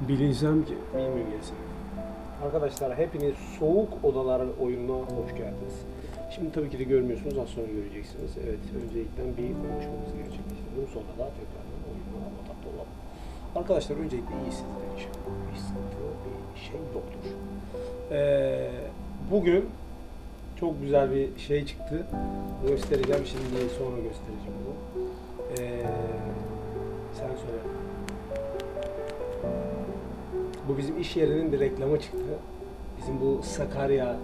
Bilinsem ki gerisini. Arkadaşlar hepiniz Soğuk Odalar oyununa hoş geldiniz. Şimdi tabii ki de görmüyorsunuz az sonra göreceksiniz. Evet öncelikle bir konuşmamızı gerçekleştirdim. Sonra da tekrardan oyuna adapte olalım. Arkadaşlar öncelikle iyisiniz inşallah. Bir sıkıntı bir şey yoktur. Ee, bugün çok güzel bir şey çıktı. Göstereceğim şimdi sonra göstereceğim bunu. Ee, sen söyle. Bu bizim iş yerinin bir reklamı çıktı. Bizim bu Sakarya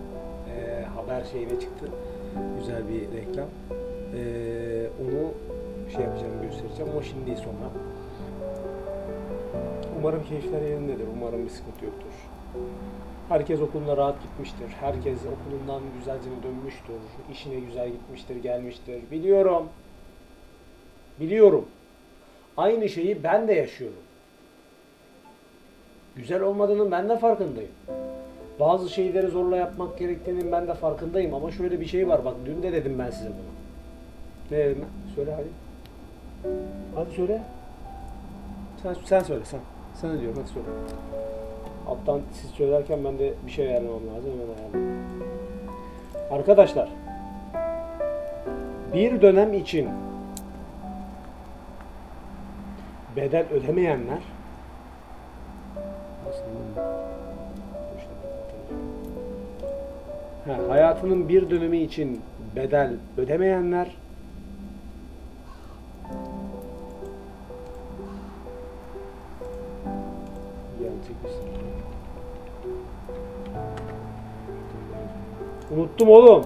e, haber şeyine çıktı. Güzel bir reklam. E, onu şey yapacağım göstereceğim ama şimdi sonra. Umarım keyifler yerindedir. Umarım bir sıkıntı yoktur. Herkes okuluna rahat gitmiştir. Herkes okulundan güzelce dönmüştür. İşine güzel gitmiştir, gelmiştir. Biliyorum. Biliyorum. Aynı şeyi ben de yaşıyorum. Güzel olmadığının ben de farkındayım. Bazı şeyleri zorla yapmak gerektiğinin ben de farkındayım ama şöyle bir şey var bak dün de dedim ben size bunu. Ne dedim ben? Söyle hadi. Hadi söyle. Sen, sen söyle sen. Ne diyorum hadi söyle. Alttan siz söylerken ben de bir şey ayarlamam lazım hemen ayarlayayım. Arkadaşlar bir dönem için bedel ödemeyenler Ha, hayatının bir dönemi için bedel ödemeyenler? Unuttum oğlum.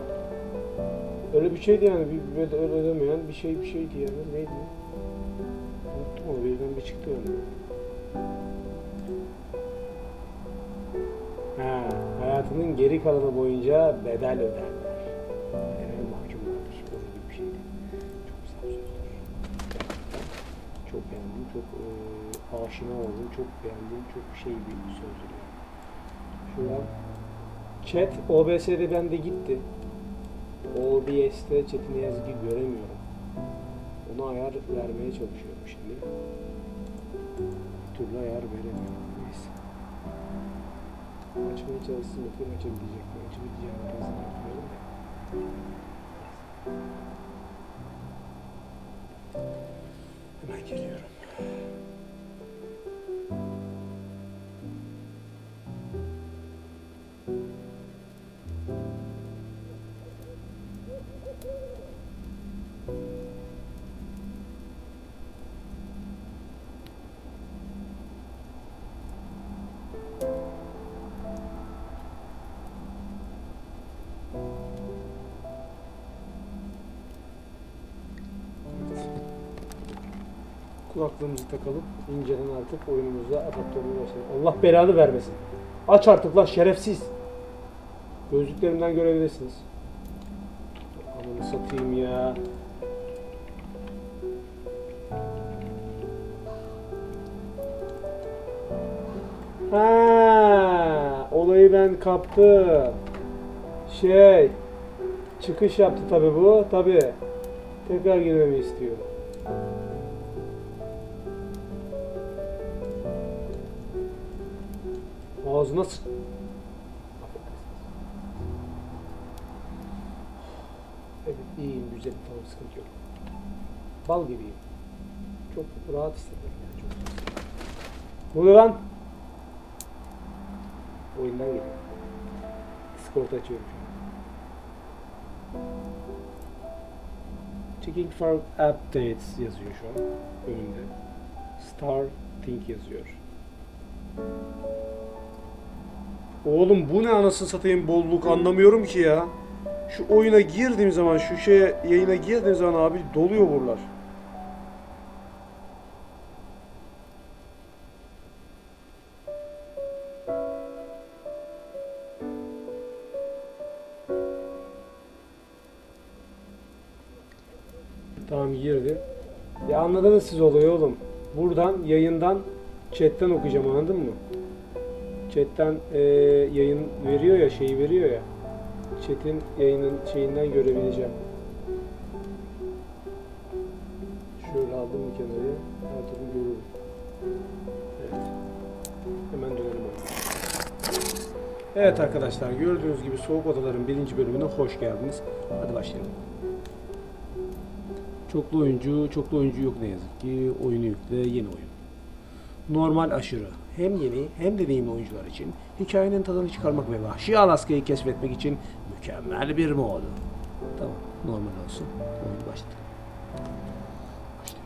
Öyle bir şeydi yani bir bedel ödemeyen bir şey bir şeydi yani neydi? Unuttum onu birden bir çıktı önüme. Ha, hayatının geri kalanı boyunca bedel öderler. Bedel mahkumlardır. Öyle gibi bir şeydi. Çok güzel. Gerçekten çok beğendim, çok e, aşina oldum, çok beğendim, çok şey bir sözdür. Şu an chat OBS'de bende gitti. OBS'te chat'i ne yazık ki göremiyorum. Ona ayar vermeye çalışıyorum şimdi. Bir türlü ayar veremiyorum. açmaya çalıştım. Okurum açabilecek mi? Açabileceğim. Açabileceğim. Kulaklığımızı takalım. İnceden artık oyunumuza adapte olmaya. Allah belanı vermesin. Aç artık lan şerefsiz. Gözlüklerimden görebilirsiniz. Ananı satayım ya. Ha, olayı ben kaptım. Şey, çıkış yaptı tabi bu. Tabi. Tekrar girmemi istiyor. Ağzına s... Evet iyiyim, güzelim tamam sıkıntı yok. Bal gibiyim. Çok rahat hissediyorum yani çok güzel. Ne lan? Oyundan geliyor. Discord açıyorum şu an. Checking for updates yazıyor şu an önümde. Starting yazıyor. Oğlum bu ne anasını satayım bolluk anlamıyorum ki ya. Şu oyuna girdiğim zaman, şu şeye yayına girdiğim zaman abi doluyor buralar. Tamam girdi. Ya anladınız siz olayı oğlum. Buradan yayından chatten okuyacağım anladın mı? Chatten e, yayın veriyor ya şeyi veriyor ya. Chat'in yayının şeyinden görebileceğim. Şöyle aldım bir kenarıya. Her görürüm. Evet. Evet arkadaşlar gördüğünüz gibi Soğuk Odaların birinci bölümüne hoş geldiniz. Hadi başlayalım. Çoklu oyuncu, çoklu oyuncu yok ne yazık ki. Oyunu yükle, yeni oyun. Normal aşırı. Hem yeni hem deneyimli oyuncular için hikayenin tadını çıkarmak ve vahşi Alaska'yı keşfetmek için mükemmel bir modu. Tamam, normal olsun. Oyun başladı.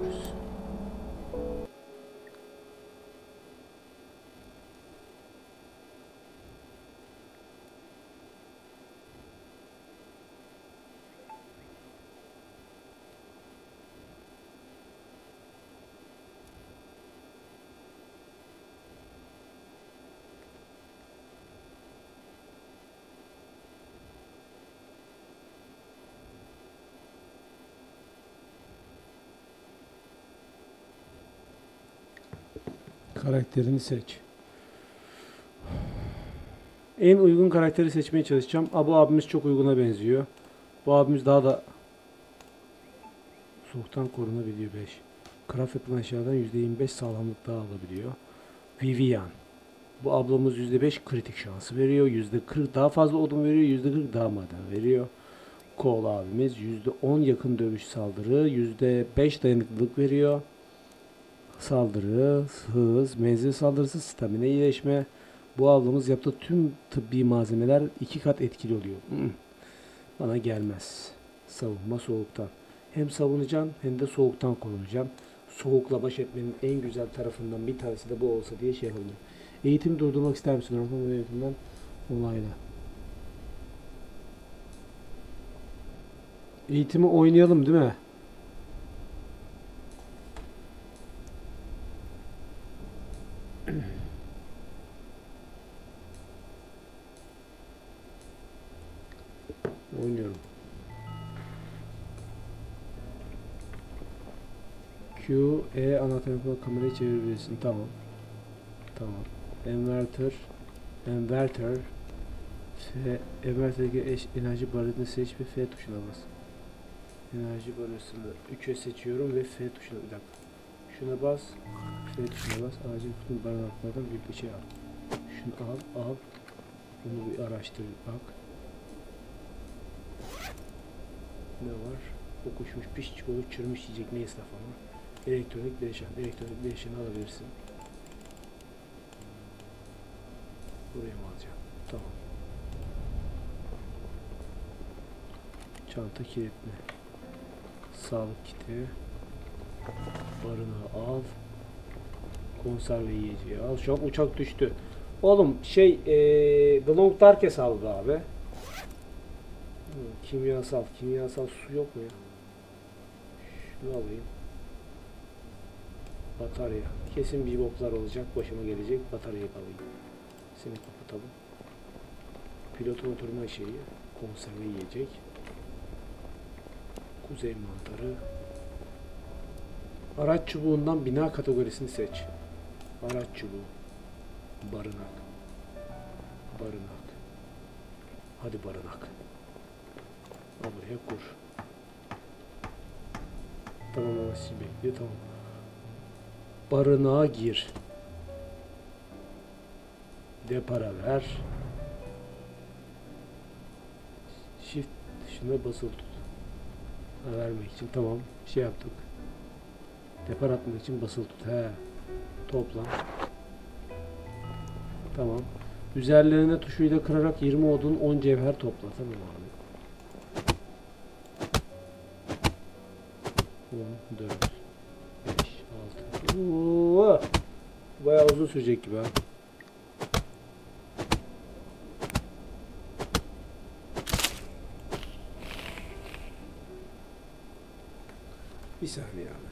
Başlıyoruz. Karakterini seç. En uygun karakteri seçmeye çalışacağım. Aa, bu abimiz çok uyguna benziyor. Bu abimiz daha da soğuktan korunabiliyor 5. Craft yapılan eşyadan %25 sağlamlık daha alabiliyor. Vivian. Bu ablamız %5 kritik şansı veriyor. %40 daha fazla odun veriyor. %40 daha maden veriyor. Cole abimiz %10 yakın dövüş saldırı. %5 dayanıklılık veriyor. Saldırı, hız, menzil saldırısı, stamina iyileşme. Bu ablamız yaptığı tüm tıbbi malzemeler iki kat etkili oluyor. Bana gelmez. Savunma soğuktan. Hem savunacaksın hem de soğuktan korunacaksın. Soğukla baş etmenin en güzel tarafından bir tanesi de bu olsa diye şey yapabilirim. Eğitim durdurmak ister misin? Orman eğitimden olayla. Eğitimi oynayalım değil mi? Q, E anahtar yapılan kamerayı çevirebilirsin. Tamam. Tamam. Inverter. Inverter. F, inverterdeki eş, enerji barını seç ve F tuşuna bas. Enerji barısını 3'e seçiyorum ve F tuşuna bir dakika. Şuna bas. F tuşuna bas. Acil kutu barınaklardan bir şey al. Şunu al, al. Bunu bir araştır, bak. Ne var? Kokuşmuş, piş çikolata, çürümüş yiyecek neyse falan. Elektronik bileşen. Elektronik bileşeni alabilirsin. Buraya mı alacağım? Tamam. Çanta kilitli. Sağlık kiti. Barınağı al. Konserve yiyeceği al. Şu an uçak düştü. Oğlum şey ee, The Long Dark hesabı abi. Kimyasal, kimyasal su yok mu ya? Şunu alayım. Batarya. Kesin bir boklar olacak, başıma gelecek. Bataryayı alayım. Seni kapatalım. Pilotun oturma şeyi. Konserve yiyecek. Kuzey mantarı. Araç çubuğundan bina kategorisini seç. Araç çubuğu. Barınak. Barınak. Hadi barınak. Al buraya kur. Tamam ama sizi bekliyor tamam. Barınağa gir. De para ver. Shift şuna basılı tut. Ha, vermek için tamam şey yaptık. Depar atmak için basılı tut. He. Topla. Tamam. Üzerlerine tuşuyla kırarak 20 odun 10 cevher topla. Tamam abi. 10, 4, 5, 6. Oo! Bayağı uzun sürecek gibi ha. Bir saniye abi.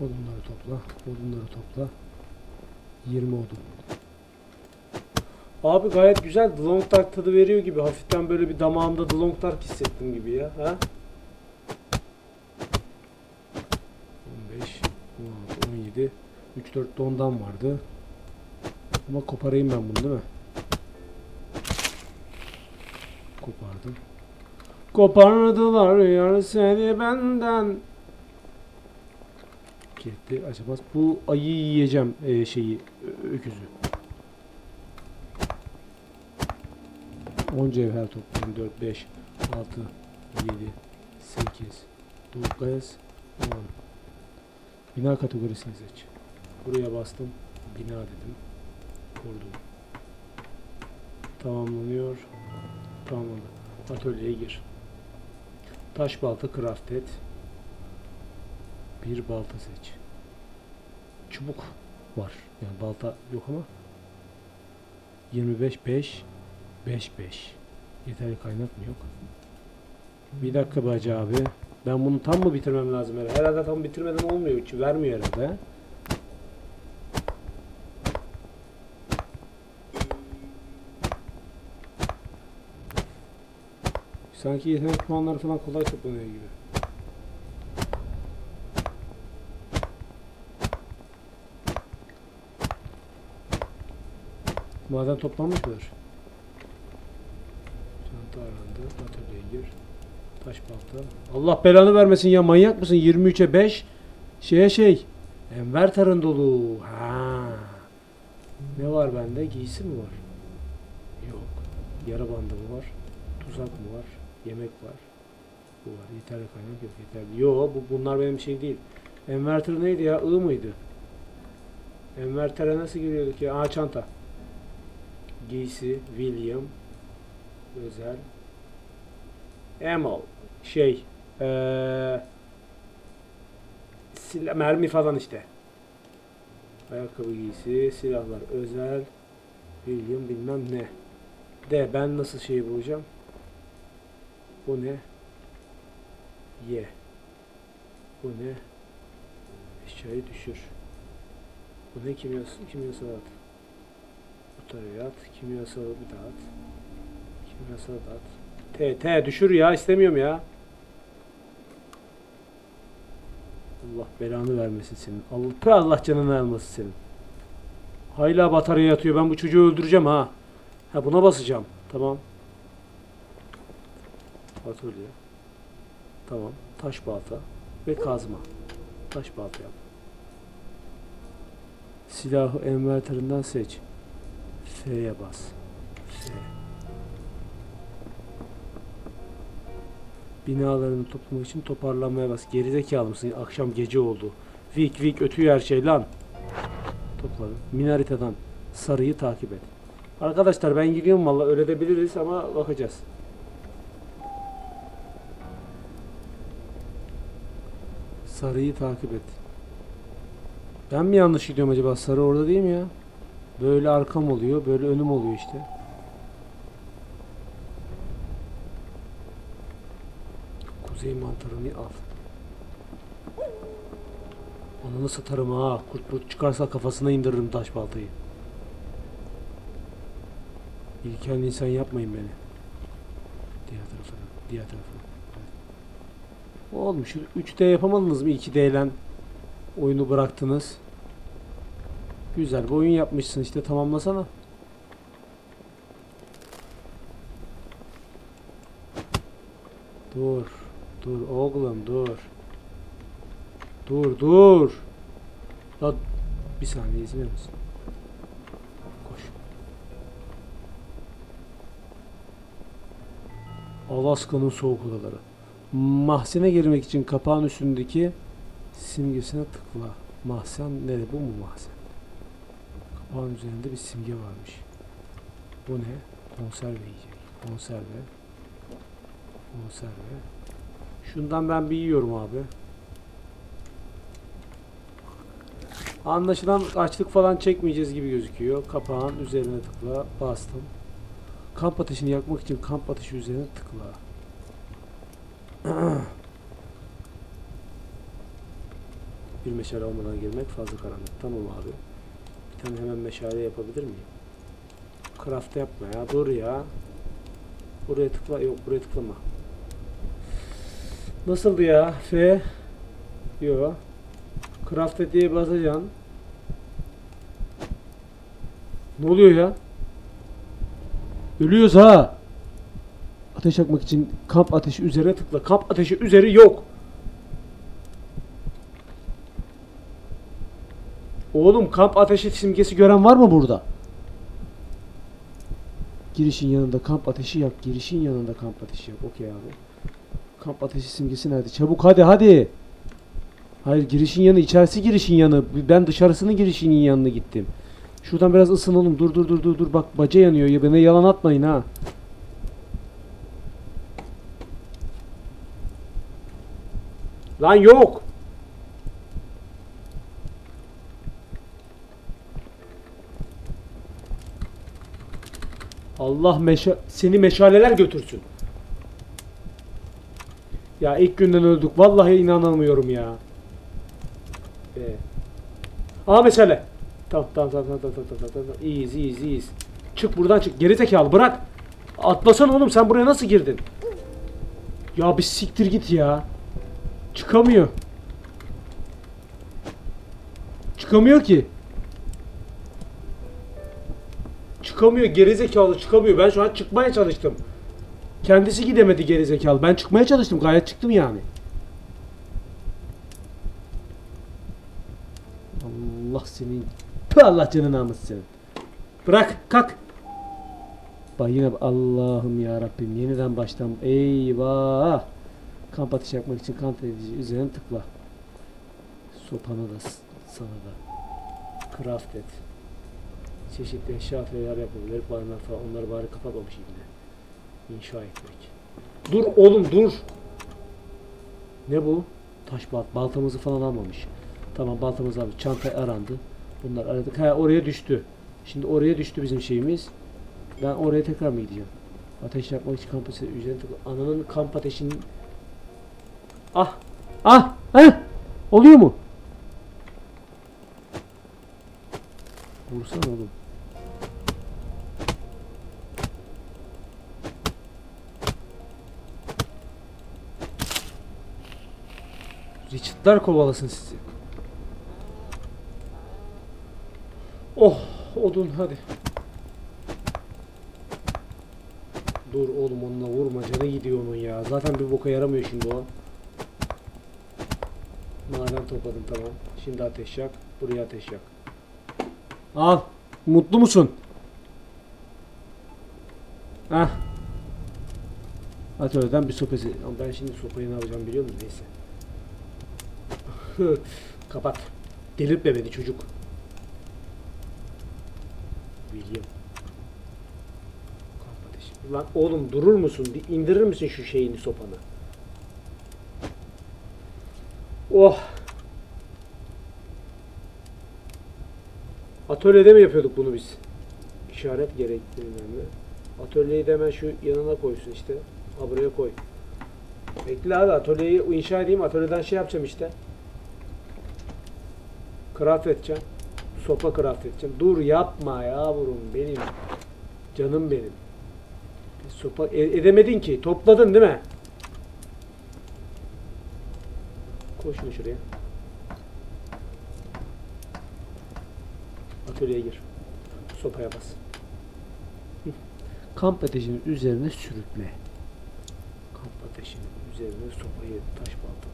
Odunları topla. Odunları topla. 20 odun. Abi gayet güzel. The Long Dark tadı veriyor gibi. Hafiften böyle bir damağımda The Long Dark hissettim gibi ya. Ha? 15, 16, 17, 7. 3-4 de ondan vardı. Ama koparayım ben bunu değil mi? Kopardım. Kopardılar yar seni benden. Kilitli açamaz. Bu ayı yiyeceğim e, şeyi öküzü. 10 cevher toplayayım. 4, 5, 6, 7, 8, 9, 10. Bina kategorisini seç. Buraya bastım. Bina dedim. Kurdum. Tamamlanıyor. Tamamlandı. Atölyeye gir. Taş balta craft et. Bir balta seç. Çubuk var. Yani balta yok ama 25 5 5 5 Yeterli kaynak mı yok? Bir dakika bacı abi. Ben bunu tam mı bitirmem lazım herhalde? Herhalde tam bitirmeden olmuyor. Hiç vermiyor herhalde. Sanki yetenek puanları falan kolay toplanıyor gibi. Maden toplanmış mıdır? Çanta arandı. Atölyeye gir. Taş balta. Allah belanı vermesin ya manyak mısın? 23'e 5 şeye şey. Enver tarın dolu. Ha. Ne var bende? Giysi mi var? Yok. Yara bandı mı var? Tuzak mı var? Yemek var. Bu var. Yeterli kaynak yok. Yeterli. Yo bu, bunlar benim şey değil. Enverter neydi ya? I mıydı? Enverter'e nasıl giriyorduk ya? Aa çanta. Giysi, William, özel, ammo, şey, silah, mermi falan işte. Ayakkabı giysi, silahlar özel, William bilmem ne. De ben nasıl şeyi bulacağım? Bu ne? Ye. Bu ne? Eşyayı düşür. Bu ne kimyasal, kimyasal at. Notarya at. Kimyasal bir daha at. Kimyasal da at. T, T düşür ya istemiyorum ya. Allah belanı vermesin senin. Allah, Allah canını almasın senin. Hayla batarya yatıyor. Ben bu çocuğu öldüreceğim ha. Ha buna basacağım. Tamam. Atölye. Tamam. Taş balta ve kazma. Taş balta yap. Silahı envanterinden seç. F'ye bas. F. Binalarını toplamak için toparlanmaya bas. Gerizekalı mısın? Akşam gece oldu. Vik vik ötüyor her şey lan. Topladım. Minariteden sarıyı takip et. Arkadaşlar ben gidiyorum valla öyle de biliriz ama bakacağız. Sarıyı takip et. Ben mi yanlış gidiyorum acaba? Sarı orada değil mi ya? Böyle arkam oluyor, böyle önüm oluyor işte. Kuzey mantarını al. Ananı satarım ha. Kurt kurt çıkarsa kafasına indiririm taş baltayı. İlkel insan yapmayın beni. Diğer tarafına, diğer tarafına. Evet. Olmuş. 3D yapamadınız mı? 2D ile oyunu bıraktınız. Güzel bir oyun yapmışsın işte tamamlasana. Dur. Dur oğlum dur. Dur dur. La bir saniye izin verir misin? Koş. Alaska'nın soğuk odaları. Mahzene girmek için kapağın üstündeki simgesine tıkla. Mahzen ne? Bu mu mahzen? Kapağın üzerinde bir simge varmış. Bu ne? Konserve yiyecek. Konserve. Konserve. Şundan ben bir yiyorum abi. Anlaşılan açlık falan çekmeyeceğiz gibi gözüküyor. Kapağın üzerine tıkla. Bastım. Kamp ateşini yakmak için kamp ateşi üzerine tıkla. bir meşale olmadan girmek fazla karanlık. Tamam abi. Bir hemen meşale yapabilir miyim? Craft yapma ya. Dur ya. Buraya tıkla. Yok buraya tıklama. Nasıldı ya? F. Yok. Craft diye basacaksın. Ne oluyor ya? Ölüyoruz ha. Ateş yakmak için kamp ateşi üzerine tıkla. Kamp ateşi üzeri yok. Oğlum kamp ateşi simgesi gören var mı burada? Girişin yanında kamp ateşi yak. Girişin yanında kamp ateşi yak. Okey abi. Kamp ateşi simgesi nerede? Çabuk hadi hadi. Hayır girişin yanı içerisi girişin yanı. Ben dışarısının girişinin yanına gittim. Şuradan biraz ısın oğlum. Dur dur dur dur dur. Bak baca yanıyor ya. Bana yalan atmayın ha. Lan yok. Allah meşa seni meşaleler götürsün. Ya ilk günden öldük. Vallahi inanamıyorum ya. Ee. Aa. Tamam tamam tamam tamam tamam tamam tamam. tamam. İyiyiz iyiyiz iyiyiz. Çık buradan çık. Geri zekalı bırak. Atlasana oğlum sen buraya nasıl girdin? Ya bir siktir git ya. Çıkamıyor. Çıkamıyor ki. Çıkamıyor gerizekalı çıkamıyor. Ben şu an çıkmaya çalıştım. Kendisi gidemedi gerizekalı. Ben çıkmaya çalıştım. Gayet çıktım yani. Allah senin Tüh, Allah canını almasın senin. Bırak kalk. Bak yine Allah'ım ya Rabbim yeniden baştan eyvah. Kamp ateşi yakmak için kamp edici üzerine tıkla. Sopanı da sana da. Craft et. Çeşitli eşya atölyeler yapabilir. Barınak falan onları bari kapatmamış yine. İnşa etmek. Dur oğlum dur. Ne bu? Taş balt. Baltamızı falan almamış. Tamam baltamızı almış. Çanta arandı. Bunlar aradık. Ha oraya düştü. Şimdi oraya düştü bizim şeyimiz. Ben oraya tekrar mı gideceğim? Ateş yakmak için kamp ateşi tıkla. Ananın kamp ateşinin Ah! Ah! Heh! Oluyor mu? Vursana oğlum. Richard'lar kovalasın sizi. Oh! Odun hadi. Dur oğlum onunla vurma canı gidiyor onun ya. Zaten bir boka yaramıyor şimdi o. Maden topladım tamam. Şimdi ateş yak. Buraya ateş yak. Al. Mutlu musun? Heh. Atölyeden bir sopası. Ben şimdi sopayı ne yapacağım biliyor musun? Neyse. Kapat. Delirtme beni çocuk. William. Lan oğlum durur musun? Bir indirir misin şu şeyini sopanı? Oh. Atölyede mi yapıyorduk bunu biz? İşaret gerekli önemli. Atölyeyi de hemen şu yanına koysun işte. Ha buraya koy. Bekle abi atölyeyi inşa edeyim. Atölyeden şey yapacağım işte. Craft edeceğim. Sopa craft edeceğim. Dur yapma yavrum benim. Canım benim. Sopa e- edemedin ki. Topladın değil mi? Koy şunu şuraya. Atölyeye gir. Sopaya bas. Hı. Kamp ateşinin üzerine sürükle. Kamp ateşinin üzerine sopayı taş balta.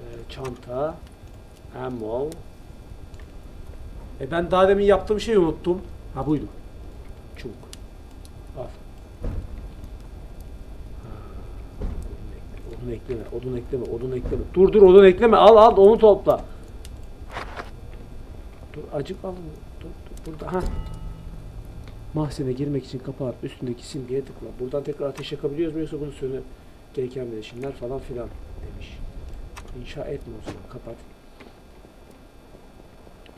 Ee, çanta. Ammo. E ben daha demin yaptığım şeyi unuttum. Ha buydu. Çubuk. Al. Odun ekleme, odun ekleme, odun ekleme. Dur dur odun ekleme. Al al onu topla. Dur acık al. Dur, dur burada. Ha. Mahzene girmek için kapağı üstündeki simgeye tıkla. Buradan tekrar ateş yakabiliyoruz mu yoksa bunu söne gereken bileşimler falan filan demiş. İnşa etme o zaman kapat.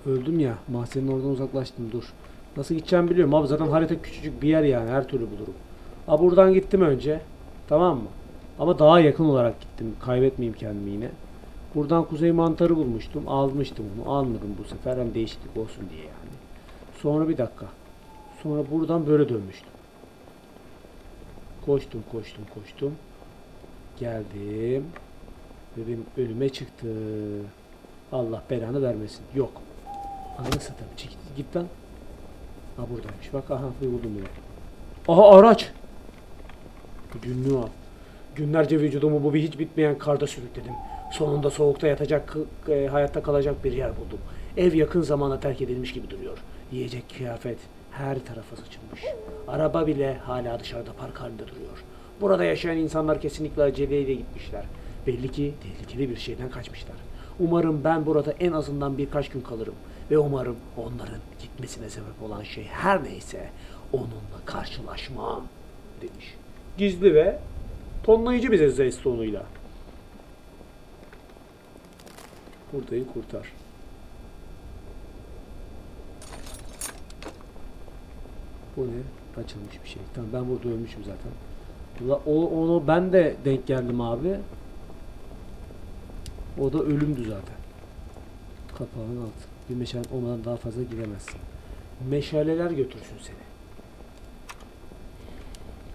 Öldüm ya. Mahzenin oradan uzaklaştım dur. Nasıl gideceğimi biliyorum abi zaten harita küçücük bir yer yani her türlü bulurum. Ha buradan gittim önce. Tamam mı? Ama daha yakın olarak gittim. Kaybetmeyeyim kendimi yine. Buradan kuzey mantarı bulmuştum. Almıştım bunu. Almadım bu sefer. Hem değişiklik olsun diye yani. Sonra bir dakika. Sonra buradan böyle dönmüştüm. Koştum koştum koştum. Geldim. Ve benim önüme çıktı. Allah belanı vermesin. Yok. Ananı satayım. Çık git lan. Ha buradaymış. Bak aha buldum bile. Aha araç. Günlüğü al. Günlerce vücudumu bu bir hiç bitmeyen karda sürükledim. Sonunda soğukta yatacak, e, hayatta kalacak bir yer buldum. Ev yakın zamana terk edilmiş gibi duruyor. Yiyecek kıyafet her tarafa saçılmış. Araba bile hala dışarıda park halinde duruyor. Burada yaşayan insanlar kesinlikle aceleyle gitmişler. Belli ki tehlikeli bir şeyden kaçmışlar. Umarım ben burada en azından birkaç gün kalırım. Ve umarım onların gitmesine sebep olan şey her neyse onunla karşılaşmam demiş. Gizli ve tonlayıcı bir ses tonuyla. Buradayı kurtar. Bu ne? Açılmış bir şey. Tamam ben burada ölmüşüm zaten. O, onu ben de denk geldim abi. O da ölümdü zaten. Kapağın altı. Bir meşale olmadan daha fazla giremezsin. Meşaleler götürsün seni.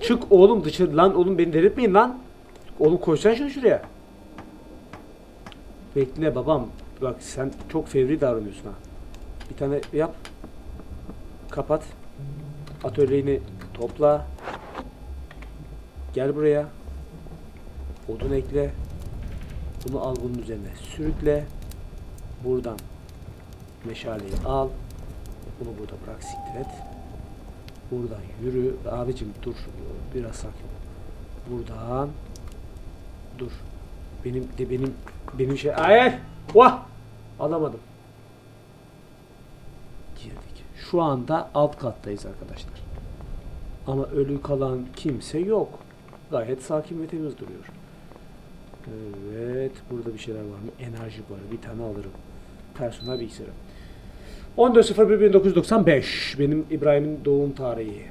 Çık oğlum dışarı lan oğlum beni delirtmeyin lan. Oğlum koysan şunu şuraya. Bekle babam. Bak sen çok fevri davranıyorsun ha. Bir tane yap. Kapat. Atölyeni topla. Gel buraya. Odun ekle. Bunu al bunun üzerine sürükle. Buradan meşaleyi al. Bunu burada bırak siktir et. Buradan yürü. Abicim dur. Biraz sakin. Buradan dur. Benim de benim benim şey ay vah alamadım. Girdik. Şu anda alt kattayız arkadaşlar. Ama ölü kalan kimse yok. Gayet sakin ve temiz duruyor. Evet. Burada bir şeyler var mı? Enerji var. Bir tane alırım. Personel bilgisayarı. 14.01.1995 benim İbrahim'in doğum tarihi.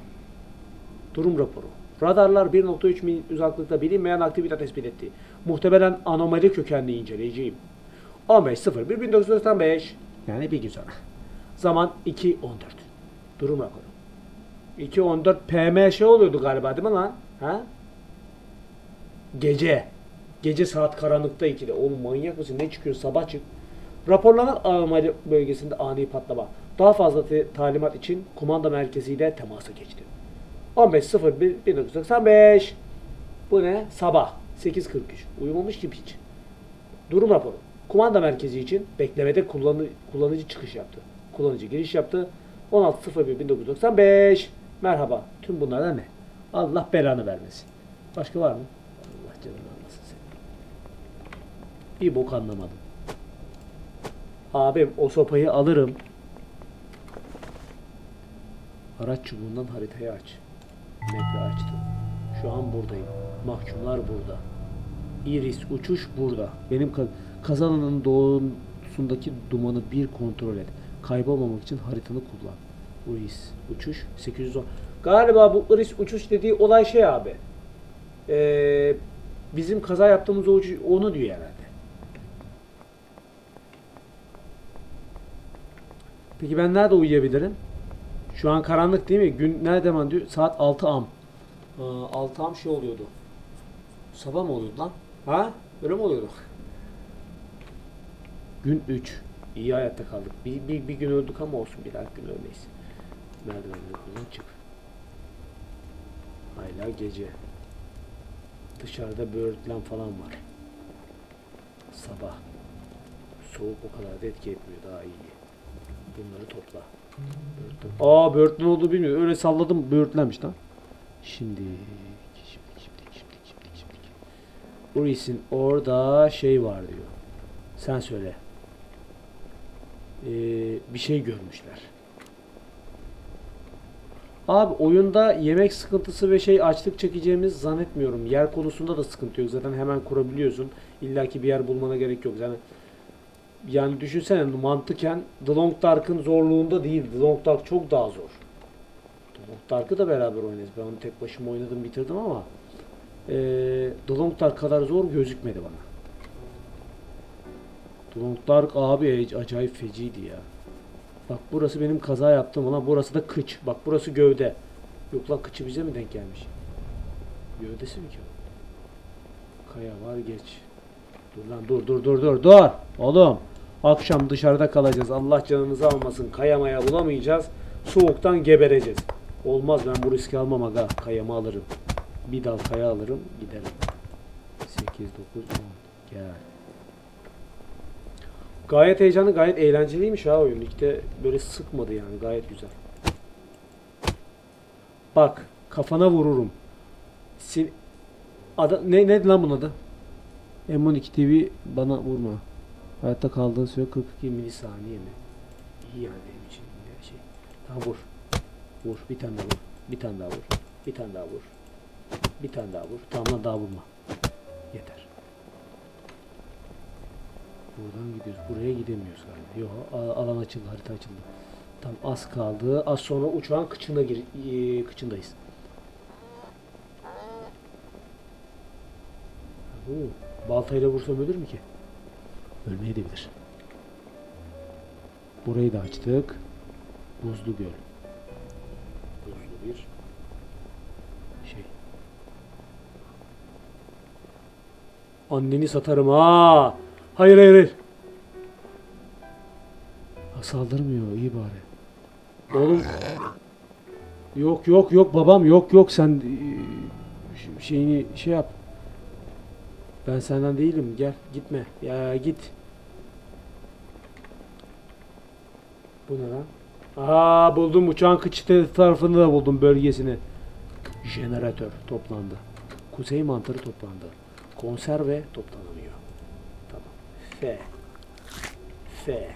Durum raporu. Radarlar 1.3 mil uzaklıkta bilinmeyen aktivite tespit etti. Muhtemelen anomali kökenli inceleyeceğim. 15.01.1995 yani bir gün sonra. Zaman 2.14. Durum raporu. 2.14 PM şey oluyordu galiba değil mi lan? Ha? Gece. Gece saat karanlıkta 2'de. Oğlum manyak mısın? Ne çıkıyor? Sabah çık. Raporlanan anomali bölgesinde ani patlama. Daha fazla talimat için kumanda merkeziyle temasa geçti. 15.01.1995 Bu ne? Sabah 8.43 Uyumamış gibi hiç. Durum raporu. Kumanda merkezi için beklemede kullanı- kullanıcı çıkış yaptı. Kullanıcı giriş yaptı. 16.01.1995 Merhaba. Tüm bunlar ne? Allah belanı vermesin. Başka var mı? Allah canını almasın seni. Bir bok anlamadım. Abim o sopayı alırım. Araç çubuğundan haritayı aç. Map'i açtım. Şu an buradayım. Mahkumlar burada. Iris uçuş burada. Benim ka- kazananın doğusundaki dumanı bir kontrol et. Kaybolmamak için haritanı kullan. Iris uçuş 810. Galiba bu Iris uçuş dediği olay şey abi. Ee, bizim kaza yaptığımız o uçuş onu diyor herhalde. Peki ben nerede uyuyabilirim? Şu an karanlık değil mi? Gün ne zaman diyor? Saat 6 am. Aa, 6 am şey oluyordu. Sabah mı oluyordu lan? Ha? Öyle mi oluyordu? Gün 3. İyi hayatta kaldık. Bir, bir, bir gün öldük ama olsun bir dahaki gün ölmeyiz. Merdivenleri kullan çık. Hala gece. Dışarıda böğürtlen falan var. Sabah. Soğuk o kadar da etki etmiyor. Daha iyi. Bunları topla. Aa böğürtlen olduğu bilmiyorum. Öyle salladım böğürtlenmiş lan. Şimdi şimdi şimdi şimdi şimdi şimdi. Uris'in orada şey var diyor. Sen söyle. Ee, bir şey görmüşler. Abi oyunda yemek sıkıntısı ve şey açlık çekeceğimiz zannetmiyorum. Yer konusunda da sıkıntı yok. Zaten hemen kurabiliyorsun. İlla ki bir yer bulmana gerek yok. Yani yani düşünsene mantıken The Long Dark'ın zorluğunda değil. The Long Dark çok daha zor. The Long Dark'ı da beraber oynarız. Ben onu tek başıma oynadım bitirdim ama eee The Long Dark kadar zor gözükmedi bana. The Long Dark abi acayip feciydi ya. Bak burası benim kaza yaptığım olan burası da kıç. Bak burası gövde. Yok lan kıçı bize mi denk gelmiş? Gövdesi mi ki? Kaya var geç. Dur lan dur dur dur dur dur. Oğlum. Akşam dışarıda kalacağız. Allah canımızı almasın. Kayamaya bulamayacağız. Soğuktan gebereceğiz. Olmaz ben bu riski almam aga. Kayamı alırım. Bir dal kaya alırım giderim. 8, 9, 10. Gel. Gayet heyecanlı, gayet eğlenceliymiş ha oyun. Hiç de böyle sıkmadı yani. Gayet güzel. Bak, kafana vururum. Sil Adı, ne, ne lan bunun adı? M12 TV bana vurma. Hayatta kaldığın süre 42 milisaniye mi? İyi yani benim için bir şey. Tamam vur. Vur. Bir tane daha vur. Bir tane daha vur. Bir tane daha vur. Bir tane daha vur. Tamam lan daha vurma. Yeter. Buradan gidiyoruz. Buraya gidemiyoruz galiba. Yok alan açıldı. Harita açıldı. Tam az kaldı. Az sonra uçağın kıçına gir e, kıçındayız. Oo, baltayla vursam ölür mü ki? Ölmeye de bilir. Burayı da açtık. Buzlu göl. Buzlu bir şey. Anneni satarım ha. Hayır hayır hayır. Ha, saldırmıyor iyi bari. Oğlum. Yok yok yok babam yok yok sen e, şeyini şey yap. Ben senden değilim. Gel gitme. Ya git. Bu ne lan? Aa buldum uçağın kıçı tarafını da buldum bölgesini. Jeneratör toplandı. Kuzey mantarı toplandı. Konserve toplanamıyor. Tamam. F. F.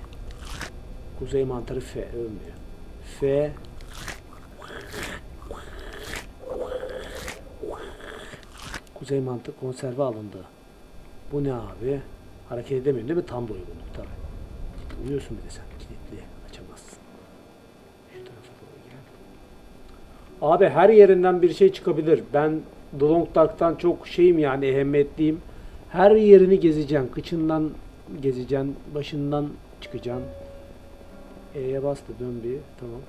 Kuzey mantarı F ölmüyor. F. Kuzey mantarı konserve alındı. Bu ne abi? Hareket edemiyorsun değil mi? Tam da uygunluk tabii. Uyuyorsun bir de sen. Kilitli. Açamazsın. Şu tarafa doğru gel. Abi her yerinden bir şey çıkabilir. Ben The Long Dark'tan çok şeyim yani ehemmiyetliyim. Her yerini gezeceğim. Kıçından gezeceğim. Başından çıkacağım. E'ye bas da dön bir. Tamam.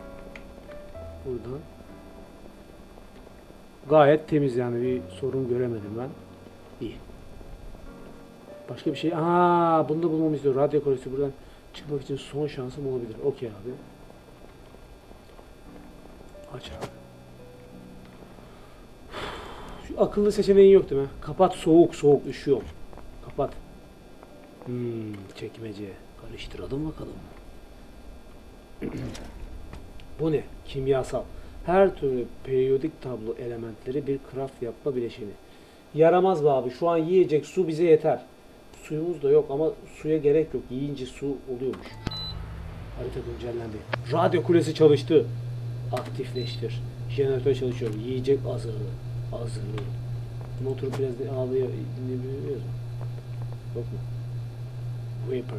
Buradan. Gayet temiz yani bir sorun göremedim ben. İyi. Başka bir şey. Aa, bunu da bulmamı istiyor. Radyo kolisi buradan çıkmak için son şansım olabilir. Okey abi. Aç abi. Akıllı seçeneğin yok değil mi? Kapat soğuk soğuk üşüyorum. Kapat. Hmm, çekmece. Karıştıralım bakalım. Bu ne? Kimyasal. Her türlü periyodik tablo elementleri bir craft yapma bileşeni. Yaramaz be abi. Şu an yiyecek su bize yeter. Suyumuz da yok ama suya gerek yok. Yiyince su oluyormuş. Harita güncellendi. Radyo kulesi çalıştı. Aktifleştir. Jeneratör çalışıyor. Yiyecek azığı. Azığı. Bunu oturup biraz da ağlıyor. Dinleyebiliyoruz mu? Yok mu? Whipper.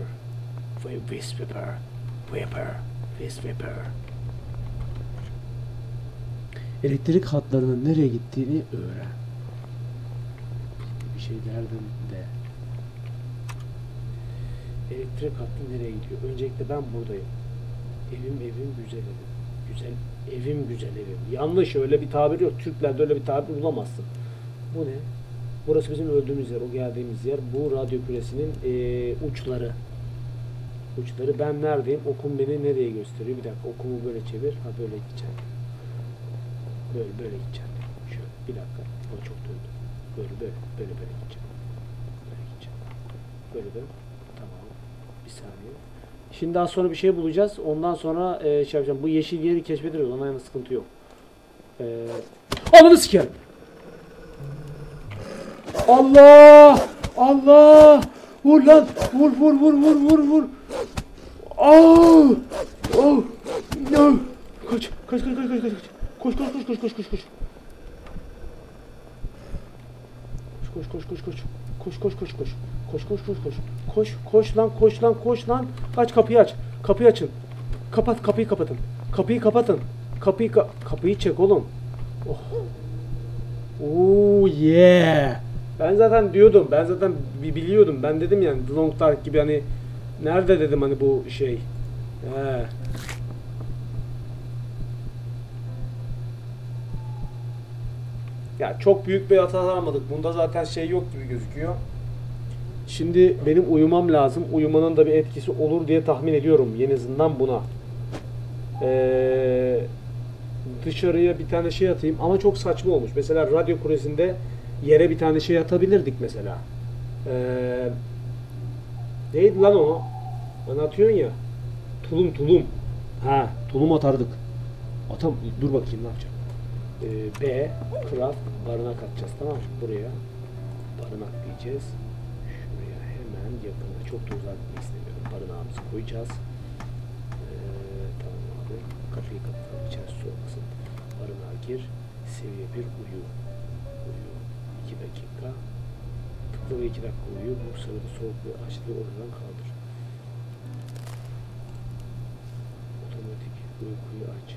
Whi- Whisper. Whipper. Whisper. Elektrik hatlarının nereye gittiğini öğren. Bir şey derdim de. Elektrik hattı nereye gidiyor? Öncelikle ben buradayım. Evim evim güzel evim. Güzel evim güzel evim. Yanlış öyle bir tabir yok. Türklerde öyle bir tabir bulamazsın. Bu ne? Burası bizim öldüğümüz yer, o geldiğimiz yer. Bu radyo küresinin eee, uçları. Uçları. Ben neredeyim? Okum beni nereye gösteriyor? Bir dakika okumu böyle çevir. Ha böyle gideceğim. Böyle böyle gideceğim. Şöyle bir dakika. O çok döndü. Böyle böyle böyle böyle gideceğim. Böyle gideceğim. Böyle böyle. Tamam. Bir saniye. Şimdi daha sonra bir şey bulacağız. Ondan sonra e, şey yapacağım. Bu yeşil yeri keşfederiz. Ona yana sıkıntı yok. E, Ananı sikerim. Allah! Allah! Vur lan! Vur vur vur vur vur vur! Oh! Oh! No! Kaç! Kaç kaç kaç kaç kaç! Koş koş koş koş koş koş koş! Koş koş koş koş! Koş koş koş koş! Koş koş koş koş! Koş koş lan koş lan koş lan! Aç kapıyı aç! Kapıyı açın! Kapat kapıyı kapatın! Kapıyı kapatın! Kapıyı ka kapıyı çek oğlum! Oh! Oo yeah. Ben zaten diyordum. Ben zaten bi- biliyordum. Ben dedim yani The Long Dark gibi hani nerede dedim hani bu şey. He. Ya çok büyük bir hata almadık. Bunda zaten şey yok gibi gözüküyor. Şimdi benim uyumam lazım. Uyumanın da bir etkisi olur diye tahmin ediyorum. En buna. Ee, dışarıya bir tane şey atayım ama çok saçma olmuş. Mesela radyo kulesinde yere bir tane şey atabilirdik mesela. Ee, neydi lan o? Bana atıyorsun ya. Tulum tulum. Ha, tulum atardık. Atam dur bakayım ne yapacağım. Ee, B craft barınak atacağız tamam mı? Buraya barınak diyeceğiz. Yakına çok da uzağa gitmek istemiyorum. Barınağımızı koyacağız. Ee, tamam abi. Kafayı kapatalım içerisi soğumasın. Barınağa gir. Seviye 1 uyu. Uyu. 2 dakika. Tıkla ve 2 dakika uyu. Bu sırada soğuk ve açlığı oradan kaldır. Otomatik uykuyu aç.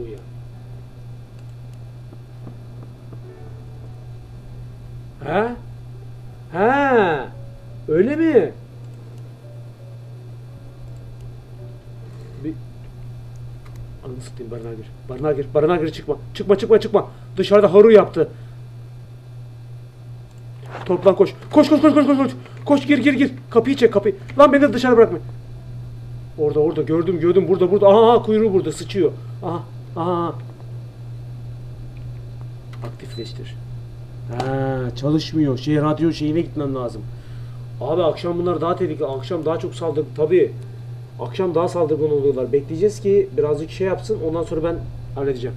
Uyan. Ha? Ha? Öyle mi? Bir Anı satayım barınağa gir. Barınağa gir. Barınağa gir çıkma. Çıkma çıkma çıkma. Dışarıda haru yaptı. Toplan koş. Koş koş koş koş koş koş. Koş gir gir gir. Kapıyı çek kapıyı. Lan beni de dışarı bırakma. Orada orada gördüm gördüm burada burada. Aha kuyruğu burada sıçıyor. Aha aha. Aktifleştir. Ha çalışmıyor. Şey radyo şeyine gitmem lazım. Abi akşam bunlar daha tehlikeli. Akşam daha çok saldırı tabii. Akşam daha saldırgan oluyorlar. Bekleyeceğiz ki birazcık şey yapsın. Ondan sonra ben halledeceğim.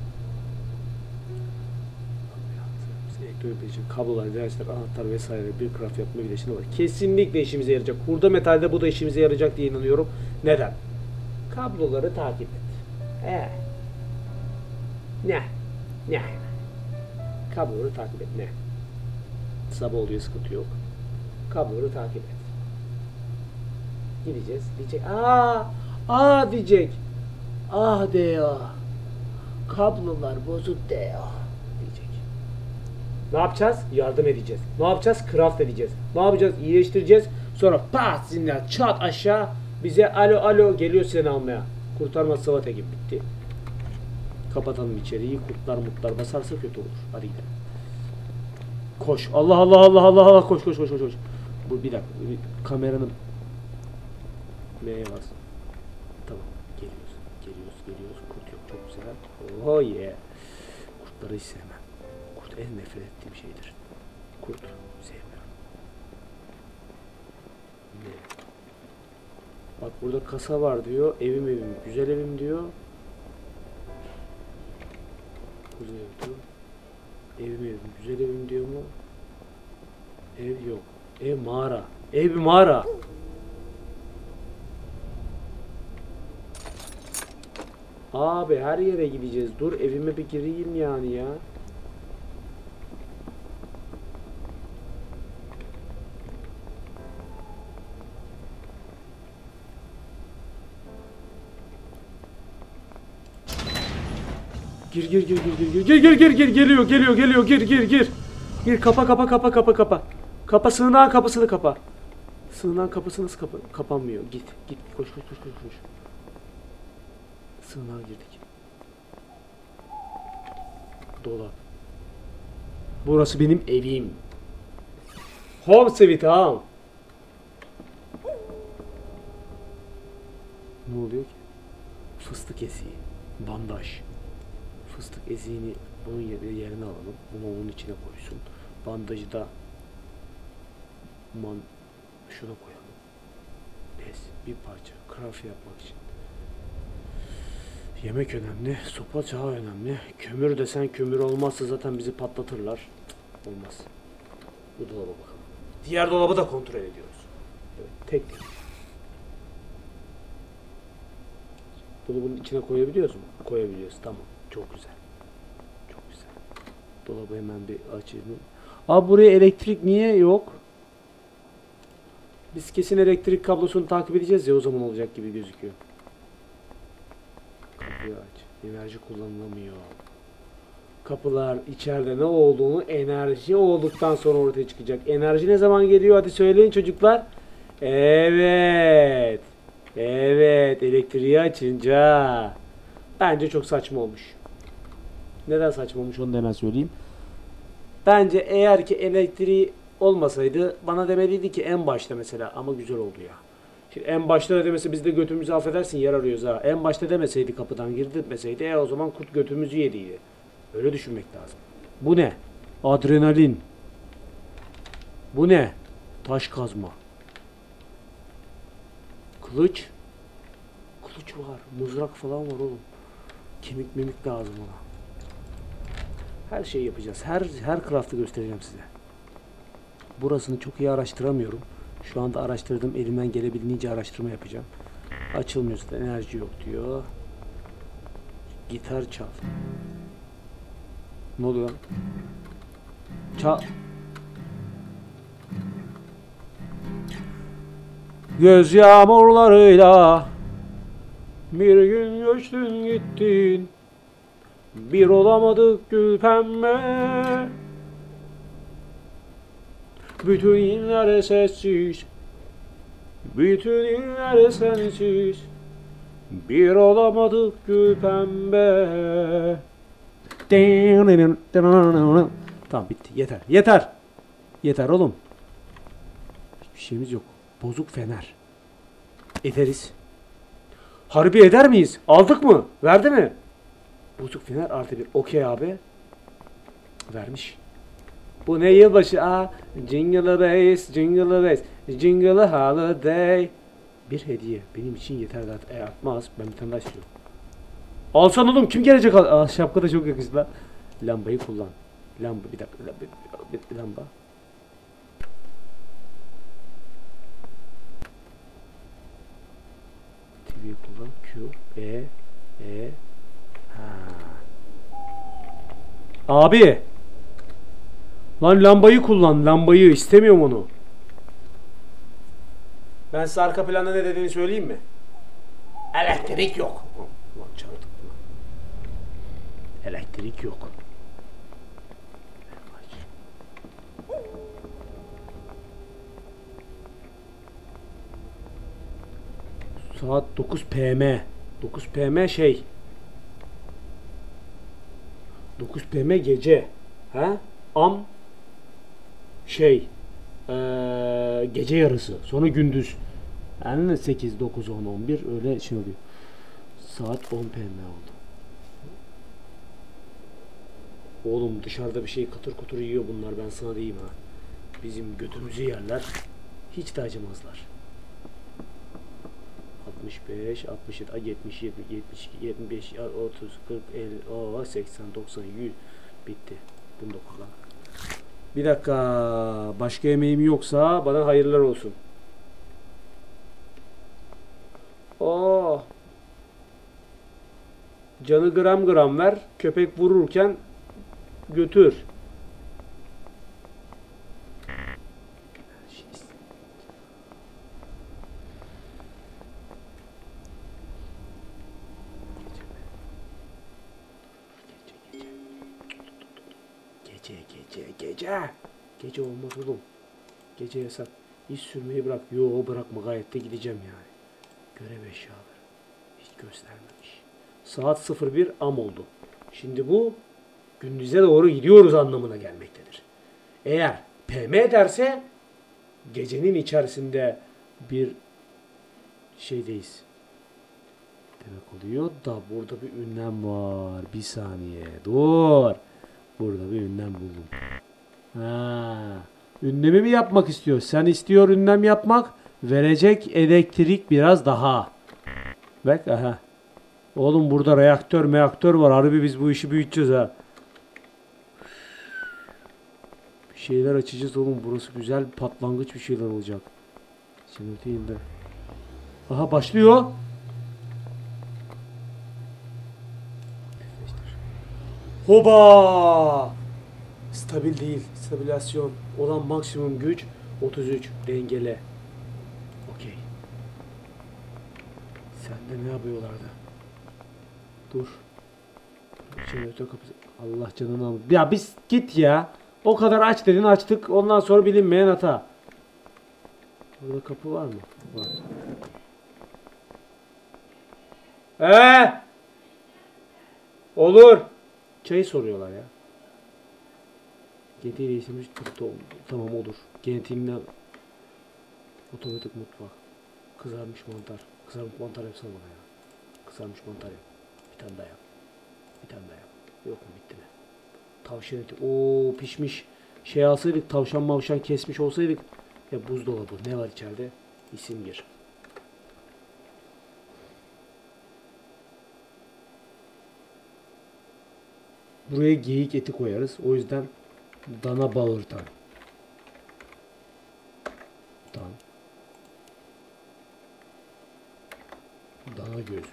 Elektrik için kablolar, virajlar, anahtar vesaire bir craft yapma bileşeni var. Kesinlikle işimize yarayacak. Hurda metalde bu da işimize yarayacak diye inanıyorum. Neden? Kabloları takip et. Ee. Ne? Ne? Kabloları takip et. Ne? Sabah oluyor sıkıntı yok. Kabloları takip et. Gideceğiz. Diyecek. Aa, aa diyecek. Ah diyor. Kablolar bozuk diyor. Diyecek. Ne yapacağız? Yardım edeceğiz. Ne yapacağız? Craft edeceğiz. Ne yapacağız? İyileştireceğiz. Sonra pat zinler çat aşağı bize alo alo geliyor seni almaya. Kurtarma sıvat ekip bitti. Kapatalım içeriği. Kurtlar mutlar basarsa kötü olur. Hadi gidelim. Koş. Allah Allah Allah Allah Allah koş koş koş koş. koş. Bu bir dakika. Bir kameranın M'ye bas. Tamam. Geliyoruz. Geliyoruz. Geliyoruz. Kurt yok. Çok güzel. Oh yeah. Kurtları hiç sevmem. Kurt en nefret ettiğim şeydir. Kurt. Sevmiyorum. Ne? Bak burada kasa var diyor. Evim evim. Güzel evim diyor. Kuzey diyor. Evim evim. Güzel evim diyor mu? Ev yok. Ev mağara. Ev bir mağara. Abi her yere gideceğiz. Dur evime bir gireyim yani ya. Gir gir gir gir gir gir gir gir gir geliyor geliyor geliyor gir gir gir. Gir kapa kapa kapa kapa kapa. Kapa sığınağın kapısını kapa. Sığınağın kapısı nasıl kapa kapanmıyor? Git git koş koş koş koş koş. Sığınağa girdik. Dolap. Burası benim evim. Home sweet home. Ne oluyor ki? Fıstık eziği. Bandaj. Fıstık eziğini bunun yerine, alalım. Bunu onun içine koysun. Bandajı da man şuna koyalım. Bez. Bir parça. Craft yapmak için. Yemek önemli, sopa çağı önemli. Kömür desen kömür olmazsa zaten bizi patlatırlar. Olmaz. Bu dolaba bakalım. Diğer dolabı da kontrol ediyoruz. Evet, tek tek. Bunu bunun içine koyabiliyoruz mu? Koyabiliyoruz. Tamam. Çok güzel. Dolabı hemen bir açayım. Abi buraya elektrik niye yok? Biz kesin elektrik kablosunu takip edeceğiz ya o zaman olacak gibi gözüküyor. Kapıyı aç. Enerji kullanılamıyor. Kapılar içeride ne olduğunu enerji olduktan sonra ortaya çıkacak. Enerji ne zaman geliyor? Hadi söyleyin çocuklar. Evet. Evet. Elektriği açınca. Bence çok saçma olmuş. Neden saçma olmuş onu da hemen söyleyeyim. Bence eğer ki elektriği olmasaydı bana demeliydi ki en başta mesela ama güzel oldu ya. Şimdi en başta da demese biz de götümüzü affedersin yer arıyoruz ha. En başta demeseydi kapıdan girdirtmeseydi e o zaman kurt götümüzü yediydi. Öyle düşünmek lazım. Bu ne? Adrenalin. Bu ne? Taş kazma. Kılıç. Kılıç var. Mızrak falan var oğlum. Kemik mimik lazım ona. Her şeyi yapacağız. Her her craft'ı göstereceğim size. Burasını çok iyi araştıramıyorum. Şu anda araştırdım. Elimden gelebildiğince araştırma yapacağım. Açılmıyorsa da enerji yok diyor. Gitar çal. Ne oluyor? Çal. Göz yağmurlarıyla bir gün göçtün gittin Bir olamadık gül pembe Bütün inlere sessiz Bütün inlere sensiz. Bir olamadık gül pembe Tamam bitti. Yeter yeter. Yeter oğlum. Hiçbir şeyimiz yok. Bozuk fener. Ederiz. Harbi eder miyiz? Aldık mı? Verdi mi? Bozuk fener artı bir. Okey abi. Vermiş. Bu ne yılbaşı? Aa, jingle bells, jingle bells, jingle holiday. Bir hediye. Benim için yeter zaten. E atmaz. Ben bir tane daha. Alsan oğlum kim gelecek? Aa, şapka da çok yakıştı. Lambayı kullan. Lamba bir dakika. Bir, bir, lamba. TV'yi kullan. Q, E, E. Abi. Lan lambayı kullan. Lambayı istemiyorum onu. Ben size arka planda ne dediğini söyleyeyim mi? Elektrik yok. Lan çarptık. Elektrik yok. Saat 9 PM. 9 PM şey. 9 PM gece. Ha? Am şey eee, gece yarısı. Sonra gündüz. Yani 8, 9, 10, 11 öyle şey oluyor. Saat 10 PM oldu. Oğlum dışarıda bir şey katır kutur yiyor bunlar ben sana diyeyim ha. Bizim götümüzü yerler. Hiç de acımazlar. 65, 67, ay 70, 70, 72, 75, ay 30, 40, 50, o 80, 90, 100 bitti. Bunu da kullan. Bir dakika. Başka yemeğim yoksa bana hayırlar olsun. Oo. Canı gram gram ver. Köpek vururken götür. Gece gece gece. Gece olmaz oğlum. Gece yasak. İş sürmeyi bırak. Yo bırakma gayet de gideceğim yani. Görev eşyaları. Hiç göstermemiş. Saat 01 am oldu. Şimdi bu gündüze doğru gidiyoruz anlamına gelmektedir. Eğer PM derse gecenin içerisinde bir şeydeyiz. Demek oluyor da burada bir ünlem var. Bir saniye. Dur. Burada bir ünlem buldum. Ha. Ünlemi mi yapmak istiyor? Sen istiyor ünlem yapmak. Verecek elektrik biraz daha. Bak aha. Oğlum burada reaktör reaktör var. Harbi biz bu işi büyüteceğiz ha. Bir şeyler açacağız oğlum. Burası güzel patlangıç bir şeyler olacak. Şimdi değil de. Aha başlıyor. Hoba! Stabil değil. Stabilasyon. Olan maksimum güç 33. Dengele. Okey. Sen de ne yapıyorlardı? Dur. Jeneratör kapısı. Allah canını al. Ya biz git ya. O kadar aç dedin açtık. Ondan sonra bilinmeyen hata. Burada kapı var mı? Var. Ee? Olur. Çayı soruyorlar ya. Genetiği değiştirmiş tıpta oldu. Tamam olur. Genetiğinden otomatik mutfak. Kızarmış mantar. Kızarmış mantar yapsana bana ya. Kızarmış mantar yap. Bir tane daha yap. Bir tane daha yap. Yok mu bitti mi? Tavşan eti. Oo pişmiş. Şey alsaydık tavşan mavşan kesmiş olsaydık. Ya buzdolabı ne var içeride? İsim gir. Buraya geyik eti koyarız. O yüzden dana bağırtan. Dan. Dana göz.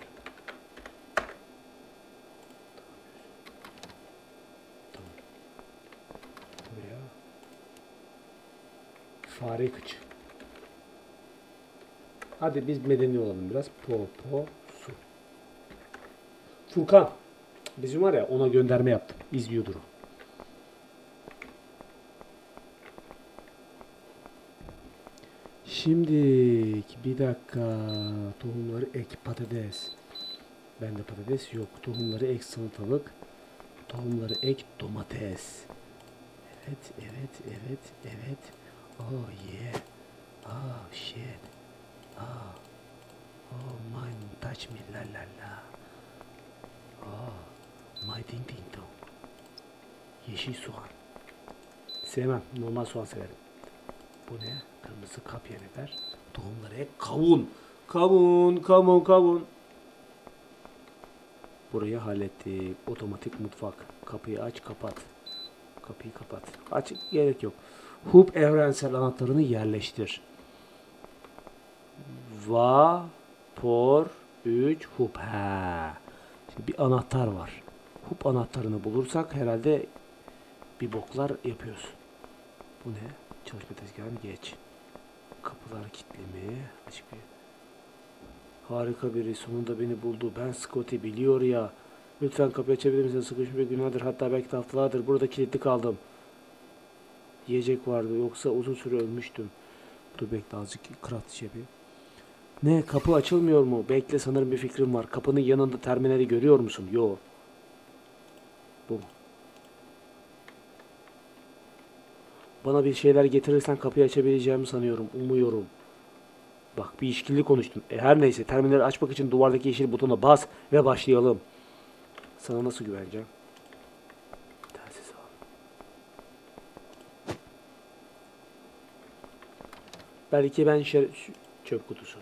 Tamam. Buraya fare kıçı. Hadi biz medeni olalım biraz. Po po su. Furkan. Bizim var ya ona gönderme yaptım. İzliyordur o. Şimdi bir dakika tohumları ek patates. Bende patates yok. Tohumları ek salatalık. Tohumları ek domates. Evet, evet, evet, evet. Oh yeah. Oh shit. Oh. Oh my touch me la la la. Oh. My ding ding dong. Yeşil soğan. Sevmem. Normal soğan severim. Bu ne? Kırmızı kapya biber. Tohumları ek. Kavun. Kavun, kavun, kavun. Burayı hallettik. Otomatik mutfak. Kapıyı aç, kapat. Kapıyı kapat. Aç, gerek yok. Hub evrensel anahtarını yerleştir. Va, por, 3, hub. Ha. Şimdi bir anahtar var. Hub anahtarını bulursak herhalde bir boklar yapıyoruz. Bu ne? Çalışma tezgahını geç. Kapılar kilitli mi? Açık bir. Harika biri. Sonunda beni buldu. Ben Scotty biliyor ya. Lütfen kapıyı açabilir misin? Sıkışmış bir günahdır. Hatta belki de haftalardır. Burada kilitli kaldım. Yiyecek vardı. Yoksa uzun süre ölmüştüm. Dur bekle azıcık kırat cebi. Ne? Kapı açılmıyor mu? Bekle sanırım bir fikrim var. Kapının yanında terminali görüyor musun? Yo. Bu. Bana bir şeyler getirirsen kapıyı açabileceğimi sanıyorum. Umuyorum. Bak bir işkilli konuştun. E her neyse terminali açmak için duvardaki yeşil butona bas ve başlayalım. Sana nasıl güveneceğim? Belki ben şer çöp kutusu.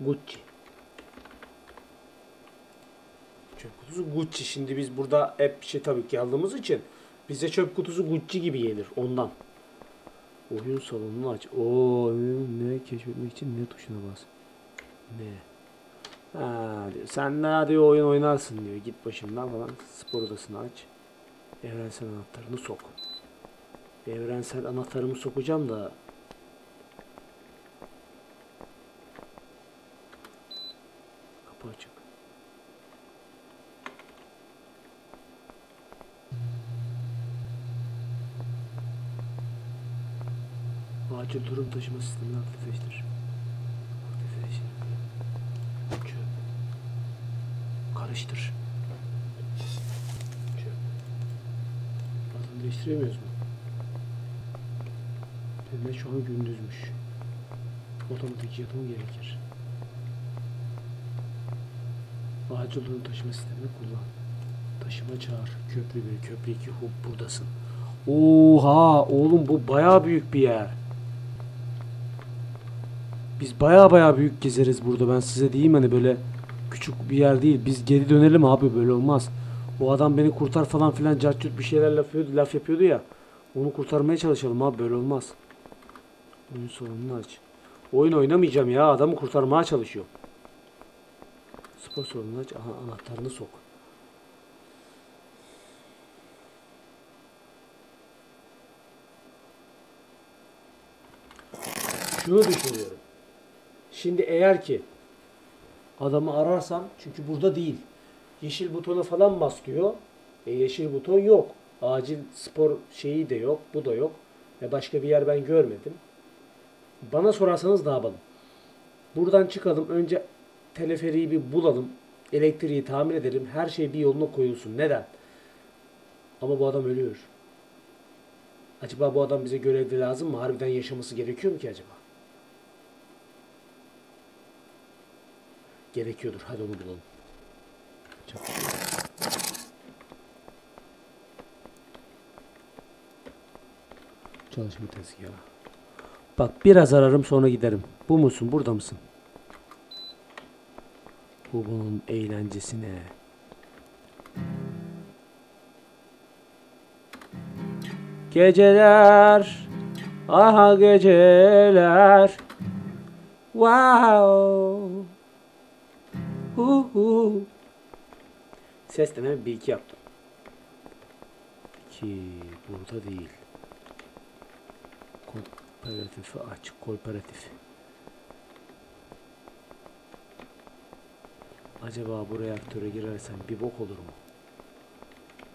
Gucci. Çöp kutusu Gucci. Şimdi biz burada hep şey tabii ki aldığımız için bize çöp kutusu Gucci gibi gelir ondan. Oyun salonunu aç. Oo ne keşfetmek için ne tuşuna bas. Ne? Ha, diyor, sen ne hadi oyun oynarsın diyor. Git başımdan falan. Spor odasını aç. Evrensel anahtarını sok. Evrensel anahtarımı sokacağım da kapı açık. Acil durum taşıma sistemini aktifleştir. Aktifleştir. Çöp. Karıştır. Çöp. Adını değiştiremiyoruz mu? Demek şu an gündüzmüş. Otomatik yatım gerekir. Durum taşıma sistemini kullan. Taşıma çağır. Köprü 1, köprü 2, hub buradasın. Oha oğlum bu baya büyük bir yer. Biz baya baya büyük gezeriz burada ben size diyeyim hani böyle küçük bir yer değil. Biz geri dönelim abi böyle olmaz. O adam beni kurtar falan filan cartçut bir şeyler laf laf yapıyordu ya. Onu kurtarmaya çalışalım abi böyle olmaz. Oyun salonunu aç. Oyun oynamayacağım ya adamı kurtarmaya çalışıyor. Spor salonunu aç. Aha anahtarını sok. Şunu düşünüyorum. Şimdi eğer ki adamı ararsam çünkü burada değil. Yeşil butona falan bas. E yeşil buton yok. Acil spor şeyi de yok. Bu da yok. E başka bir yer ben görmedim. Bana sorarsanız ne yapalım? Buradan çıkalım. Önce teleferiği bir bulalım. Elektriği tamir ederim. Her şey bir yoluna koyulsun. Neden? Ama bu adam ölüyor. Acaba bu adam bize görevli lazım mı? Harbiden yaşaması gerekiyor mu ki acaba? Gerekiyordur. Hadi onu bulalım. Çok Çalışma tezgahı. Bak biraz ararım sonra giderim. Bu musun? Burada mısın? Bu bunun eğlencesine. Geceler, aha geceler. Wow. Hu hu. Ses deneme bir iki yaptım. Ki burada değil. Kooperatifi aç. Kooperatif. Acaba bu reaktöre girersem bir bok olur mu?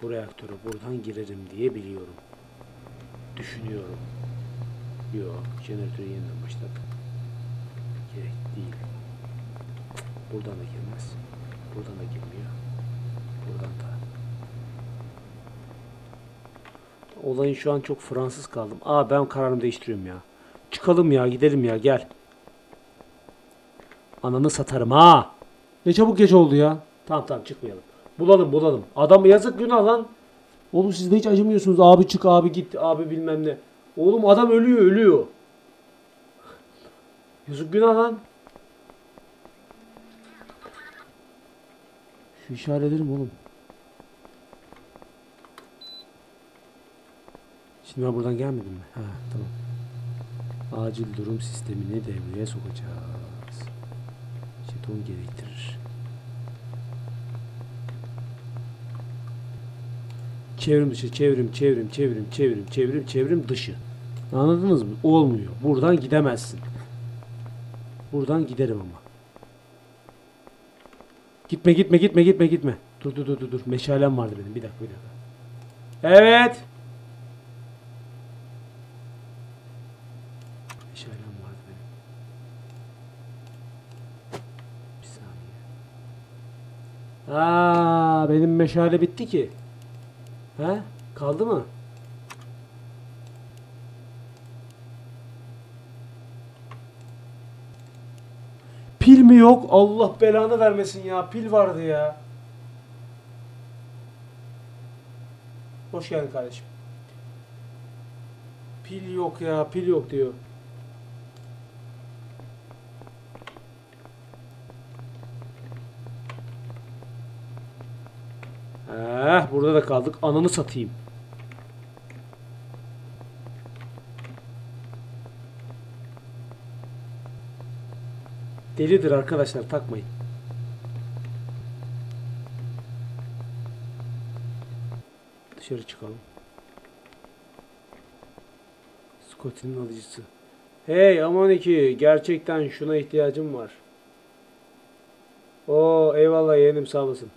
Bu reaktöre buradan girerim diye biliyorum. Düşünüyorum. Yok. Jeneratörü yeniden başlat. Gerek değil. Buradan da girmez. Buradan da girmiyor. Buradan da. Olayın şu an çok Fransız kaldım. Aa ben kararımı değiştiriyorum ya. Çıkalım ya gidelim ya gel. Ananı satarım ha. Ne çabuk gece oldu ya. Tamam tamam çıkmayalım. Bulalım bulalım. Adam yazık günah lan. Oğlum siz de hiç acımıyorsunuz. Abi çık abi git abi bilmem ne. Oğlum adam ölüyor ölüyor. Yazık günah lan. Şu işi hallederim oğlum. Şimdi ben buradan gelmedim mi? Ha tamam. Acil durum sistemini devreye sokacağız. Jeton gerektirir. Çevrim dışı, çevrim, çevrim, çevrim, çevrim, çevrim, çevrim dışı. Anladınız mı? Olmuyor. Buradan gidemezsin. Buradan giderim ama. Gitme, gitme, gitme, gitme, gitme. Dur, dur, dur, dur, dur. Meşalem vardı benim. Bir dakika, bir dakika. Evet. Meşalem vardı benim. Bir Aa, benim meşale bitti ki. He? Kaldı mı? Pil mi yok? Allah belanı vermesin ya. Pil vardı ya. Hoş geldin kardeşim. Pil yok ya. Pil yok diyor. Eh, burada da kaldık. Ananı satayım. Delidir arkadaşlar takmayın. Dışarı çıkalım. Scotty'nin alıcısı. Hey aman iki gerçekten şuna ihtiyacım var. Oo eyvallah yeğenim sağ olasın.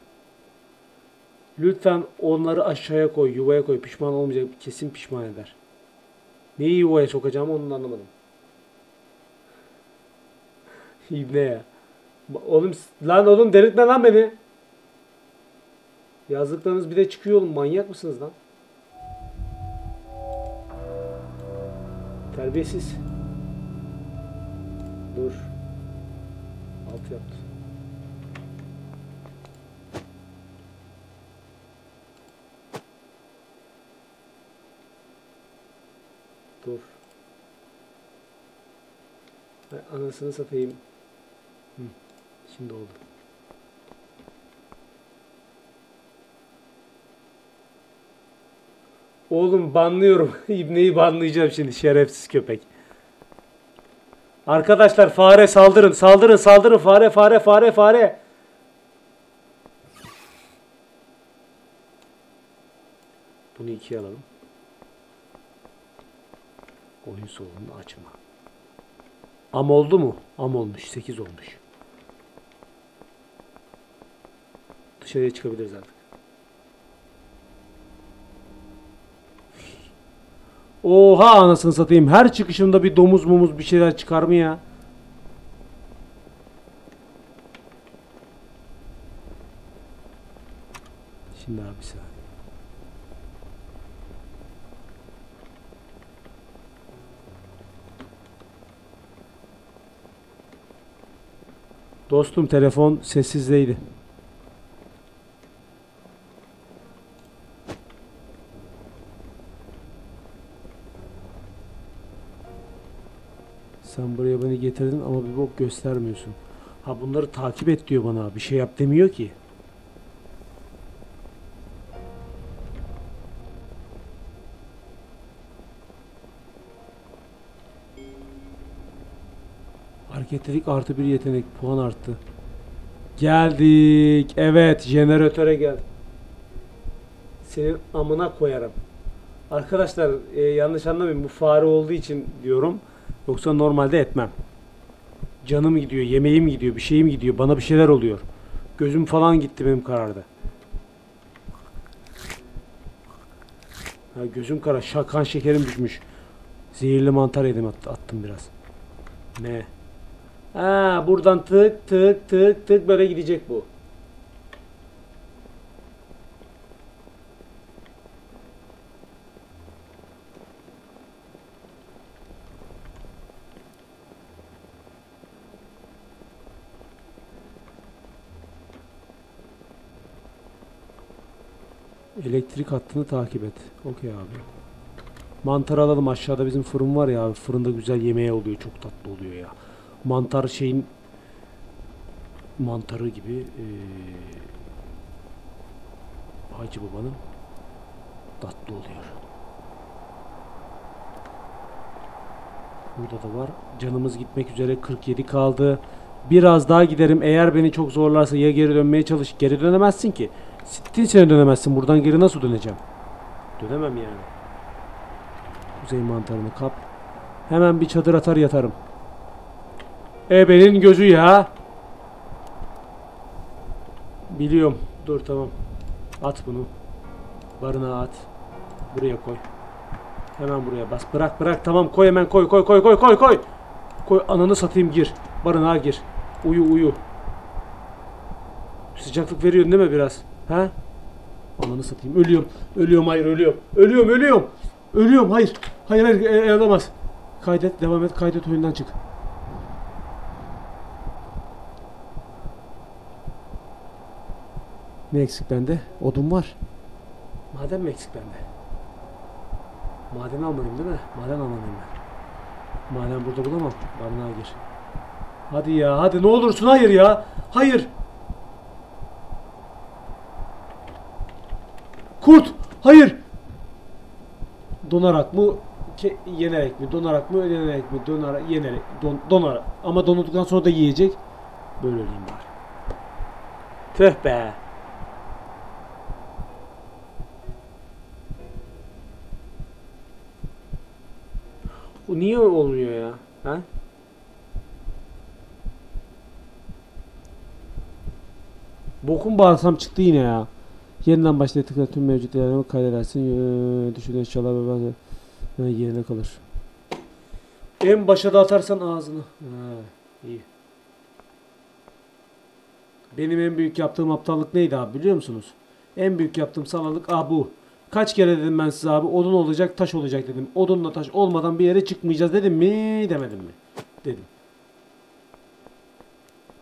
Lütfen onları aşağıya koy, yuvaya koy. Pişman olmayacak. Kesin pişman eder. Neyi yuvaya sokacağım onu anlamadım. İbne ya. Oğlum lan oğlum delirtme lan beni. Yazdıklarınız bir de çıkıyor oğlum. Manyak mısınız lan? Terbiyesiz. Dur. Alt yaptı. Dur. Ay, anasını satayım. Hı, şimdi oldu. Oğlum banlıyorum. İbneyi banlayacağım şimdi şerefsiz köpek. Arkadaşlar fare saldırın. Saldırın saldırın fare fare fare fare. Bunu ikiye alalım. Oyun solunu açma. Am oldu mu? Am olmuş. 8 olmuş. Dışarıya çıkabiliriz artık. Oha anasını satayım. Her çıkışımda bir domuz mumuz bir şeyler çıkar mı ya? Dostum telefon sessizdeydi. Sen buraya beni getirdin ama bir bok göstermiyorsun. Ha bunları takip et diyor bana. Bir şey yap demiyor ki. Hareketlilik artı bir yetenek. Puan arttı. Geldik. Evet. Jeneratöre gel. Senin amına koyarım. Arkadaşlar e, yanlış anlamayın. Bu fare olduğu için diyorum. Yoksa normalde etmem. Canım gidiyor, yemeğim gidiyor, bir şeyim gidiyor. Bana bir şeyler oluyor. Gözüm falan gitti benim kararda. Ha, gözüm kara, şa- kan şekerim düşmüş. Zehirli mantar yedim at- attım biraz. Ne? Ha, buradan tık tık tık tık böyle gidecek bu. Elektrik hattını takip et. Okey abi. Mantar alalım aşağıda bizim fırın var ya abi. Fırında güzel yemeği oluyor. Çok tatlı oluyor ya. Mantar şeyin mantarı gibi eee Hacı babanın tatlı oluyor. Burada da var. Canımız gitmek üzere 47 kaldı. Biraz daha giderim. Eğer beni çok zorlarsa ya geri dönmeye çalış. Geri dönemezsin ki. Sittin sene dönemezsin. Buradan geri nasıl döneceğim? Dönemem yani. Kuzey mantarını kap. Hemen bir çadır atar yatarım. Ebenin gözü ya. Biliyorum. Dur tamam. At bunu. Barınağa at. Buraya koy. Hemen buraya bas. Bırak bırak tamam koy hemen koy koy koy koy koy koy. Koy ananı satayım gir. Barınağa gir. Uyu uyu. Sıcaklık veriyorsun değil mi biraz? Ha? Ananı satayım. Ölüyorum. Ölüyorum hayır ölüyorum. Ölüyorum ölüyorum. Ölüyorum hayır. Hayır hayır e, e, olamaz. Kaydet devam et kaydet oyundan çık. Ne eksik bende? Odun var. Maden mi eksik bende? Maden almalıyım değil mi? Maden almalıyım ben. Maden burada bulamam. Barınağa gir. Hadi ya hadi ne olursun hayır ya. Hayır. Kurt! Hayır! Donarak mı? yenerek mi? Donarak mı? Yenerek mi? Donarak, yenerek. Don, donarak. Ama donduktan sonra da yiyecek. Böyle öleyim bari. Tüh be. Bu niye olmuyor ya? Ha? Bokun bağırsam çıktı yine ya. Yeniden başlaya tıkla tüm mevcut değerlerimi kaydedersin. Ee, Düşün eşyalar ve bazı Ha, yerine kalır. En başa da atarsan ağzını. Ha, iyi. Benim en büyük yaptığım aptallık neydi abi biliyor musunuz? En büyük yaptığım salalık ah bu. Kaç kere dedim ben size abi odun olacak taş olacak dedim. Odunla taş olmadan bir yere çıkmayacağız dedim mi demedim mi? Dedim.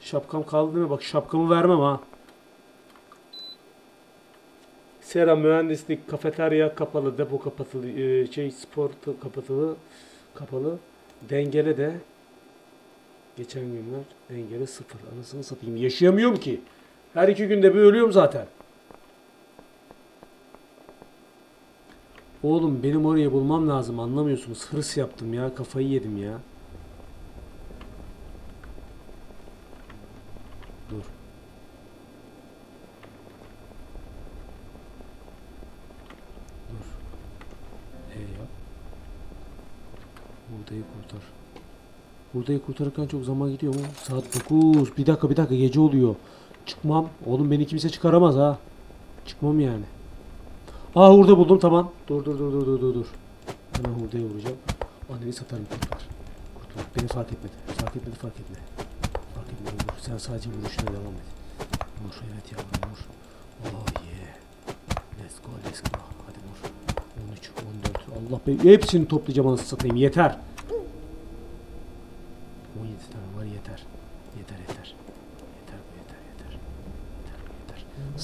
Şapkam kaldı değil mi? Bak şapkamı vermem ha. Sera mühendislik, kafeterya kapalı, depo kapalı, e, şey spor kapatılı, kapalı. Dengele de geçen günler dengele sıfır. Anasını satayım. Yaşayamıyorum ki. Her iki günde bir ölüyorum zaten. Oğlum benim orayı bulmam lazım anlamıyorsunuz. Hırs yaptım ya. Kafayı yedim ya. Dur. Dur. E yap. Buğdayı kurtar. Buğdayı kurtarırken çok zaman gidiyor mu? Saat 9. Bir dakika bir dakika gece oluyor. Çıkmam. Oğlum beni kimse çıkaramaz ha. Çıkmam yani. Aa hurda buldum tamam. Dur dur dur dur dur dur. Hemen hurdaya vuracağım. Anneni satarım kurtlar. Kurtlar. Beni fark etmedi. Fark etmedi fark etmedi. Fark etmedi vur. Sen sadece vuruşuna devam et. Vur evet yavrum vur. Oh yeah. Let's go let's go. Hadi vur. 13, 14. Allah be hepsini toplayacağım anasını satayım. Yeter. 17 tane var yeter. Yeter yeter.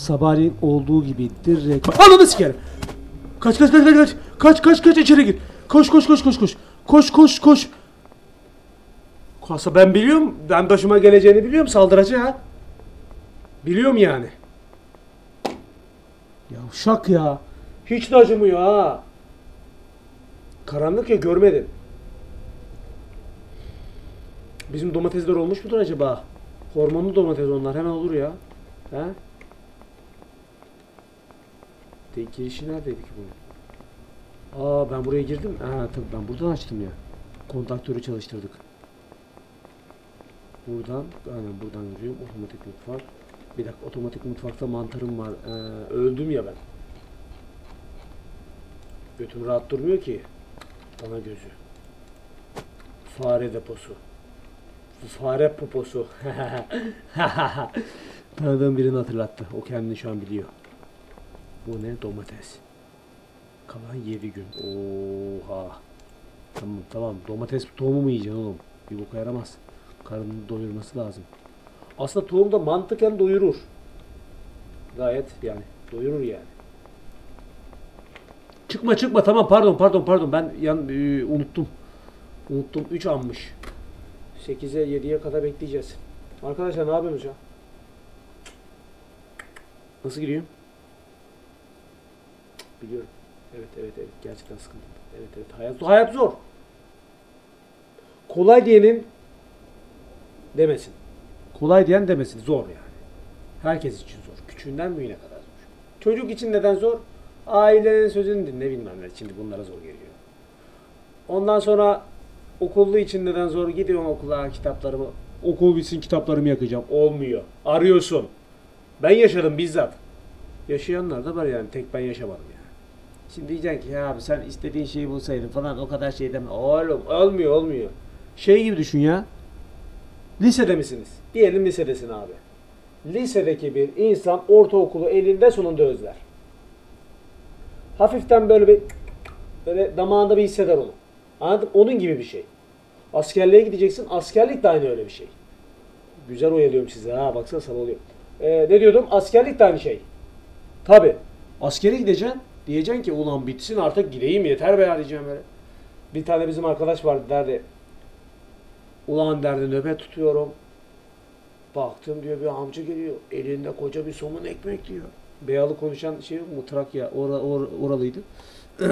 Sabahleyin olduğu gibi direkt... Ananı sikerim! Kaç kaç kaç kaç kaç! Kaç kaç kaç içeri gir! Koş koş koş koş koş! Koş koş koş! Kasa ben biliyorum. Ben başıma geleceğini biliyorum. Saldıracak ha. Biliyorum yani. Ya ya. Hiç de acımıyor ha. Karanlık ya görmedin. Bizim domatesler olmuş mudur acaba? Hormonlu domates onlar hemen olur ya. He? De girişi neredeydi ki bunun? Aa ben buraya girdim. Ha tabii ben buradan açtım ya. Kontaktörü çalıştırdık. Buradan, aynen buradan giriyorum. Otomatik mutfak. Bir dakika otomatik mutfakta mantarım var. Ee, öldüm ya ben. Götüm rahat durmuyor ki. Dana gözü. Fare deposu. Fare poposu. Tanıdığım birini hatırlattı. O kendini şu an biliyor. Bu ne? Domates. Kalan 7 gün. Oha. Tamam tamam. Domates tohumu mu yiyeceksin oğlum? Bir boka yaramaz. Karnını doyurması lazım. Aslında tohum da mantıken doyurur. Gayet yani. Doyurur yani. Çıkma çıkma tamam pardon pardon pardon ben yan e, unuttum. Unuttum 3 almış. 8'e 7'ye kadar bekleyeceğiz. Arkadaşlar ne yapıyorsunuz ya? Nasıl giriyorum? Biliyorum. Evet evet evet gerçekten sıkıntı. Evet evet hayat hayat zor. Kolay diyenin demesin. Kolay diyen demesin. Zor yani. Herkes için zor. Küçüğünden büyüğüne kadar zor. Çocuk için neden zor? Ailenin sözünü dinle bilmem ne. Şimdi bunlara zor geliyor. Ondan sonra okullu için neden zor? Gidiyorum okula kitaplarımı. Okul bitsin kitaplarımı yakacağım. Olmuyor. Arıyorsun. Ben yaşadım bizzat. Yaşayanlar da var yani. Tek ben yaşamadım yani. Şimdi diyeceksin ki ya abi sen istediğin şeyi bulsaydın falan o kadar şey deme. Oğlum olmuyor olmuyor. Şey gibi düşün ya. Lisede misiniz? Diyelim lisedesin abi. Lisedeki bir insan ortaokulu elinde sonunda özler. Hafiften böyle bir böyle damağında bir hisseder onu. Anladın? Onun gibi bir şey. Askerliğe gideceksin. Askerlik de aynı öyle bir şey. Güzel oyalıyorum size ha. Baksana sana oluyor. Ee, ne diyordum? Askerlik de aynı şey. Tabi. Askere gideceksin. Diyeceksin ki ulan bitsin artık gideyim yeter be ya diyeceğim böyle. Bir tane bizim arkadaş vardı derdi. Ulan derdi nöbet tutuyorum. Baktım diyor bir amca geliyor. Elinde koca bir somun ekmek diyor. Beyalı konuşan şey yok mu? Trakya or, or, oralıydı.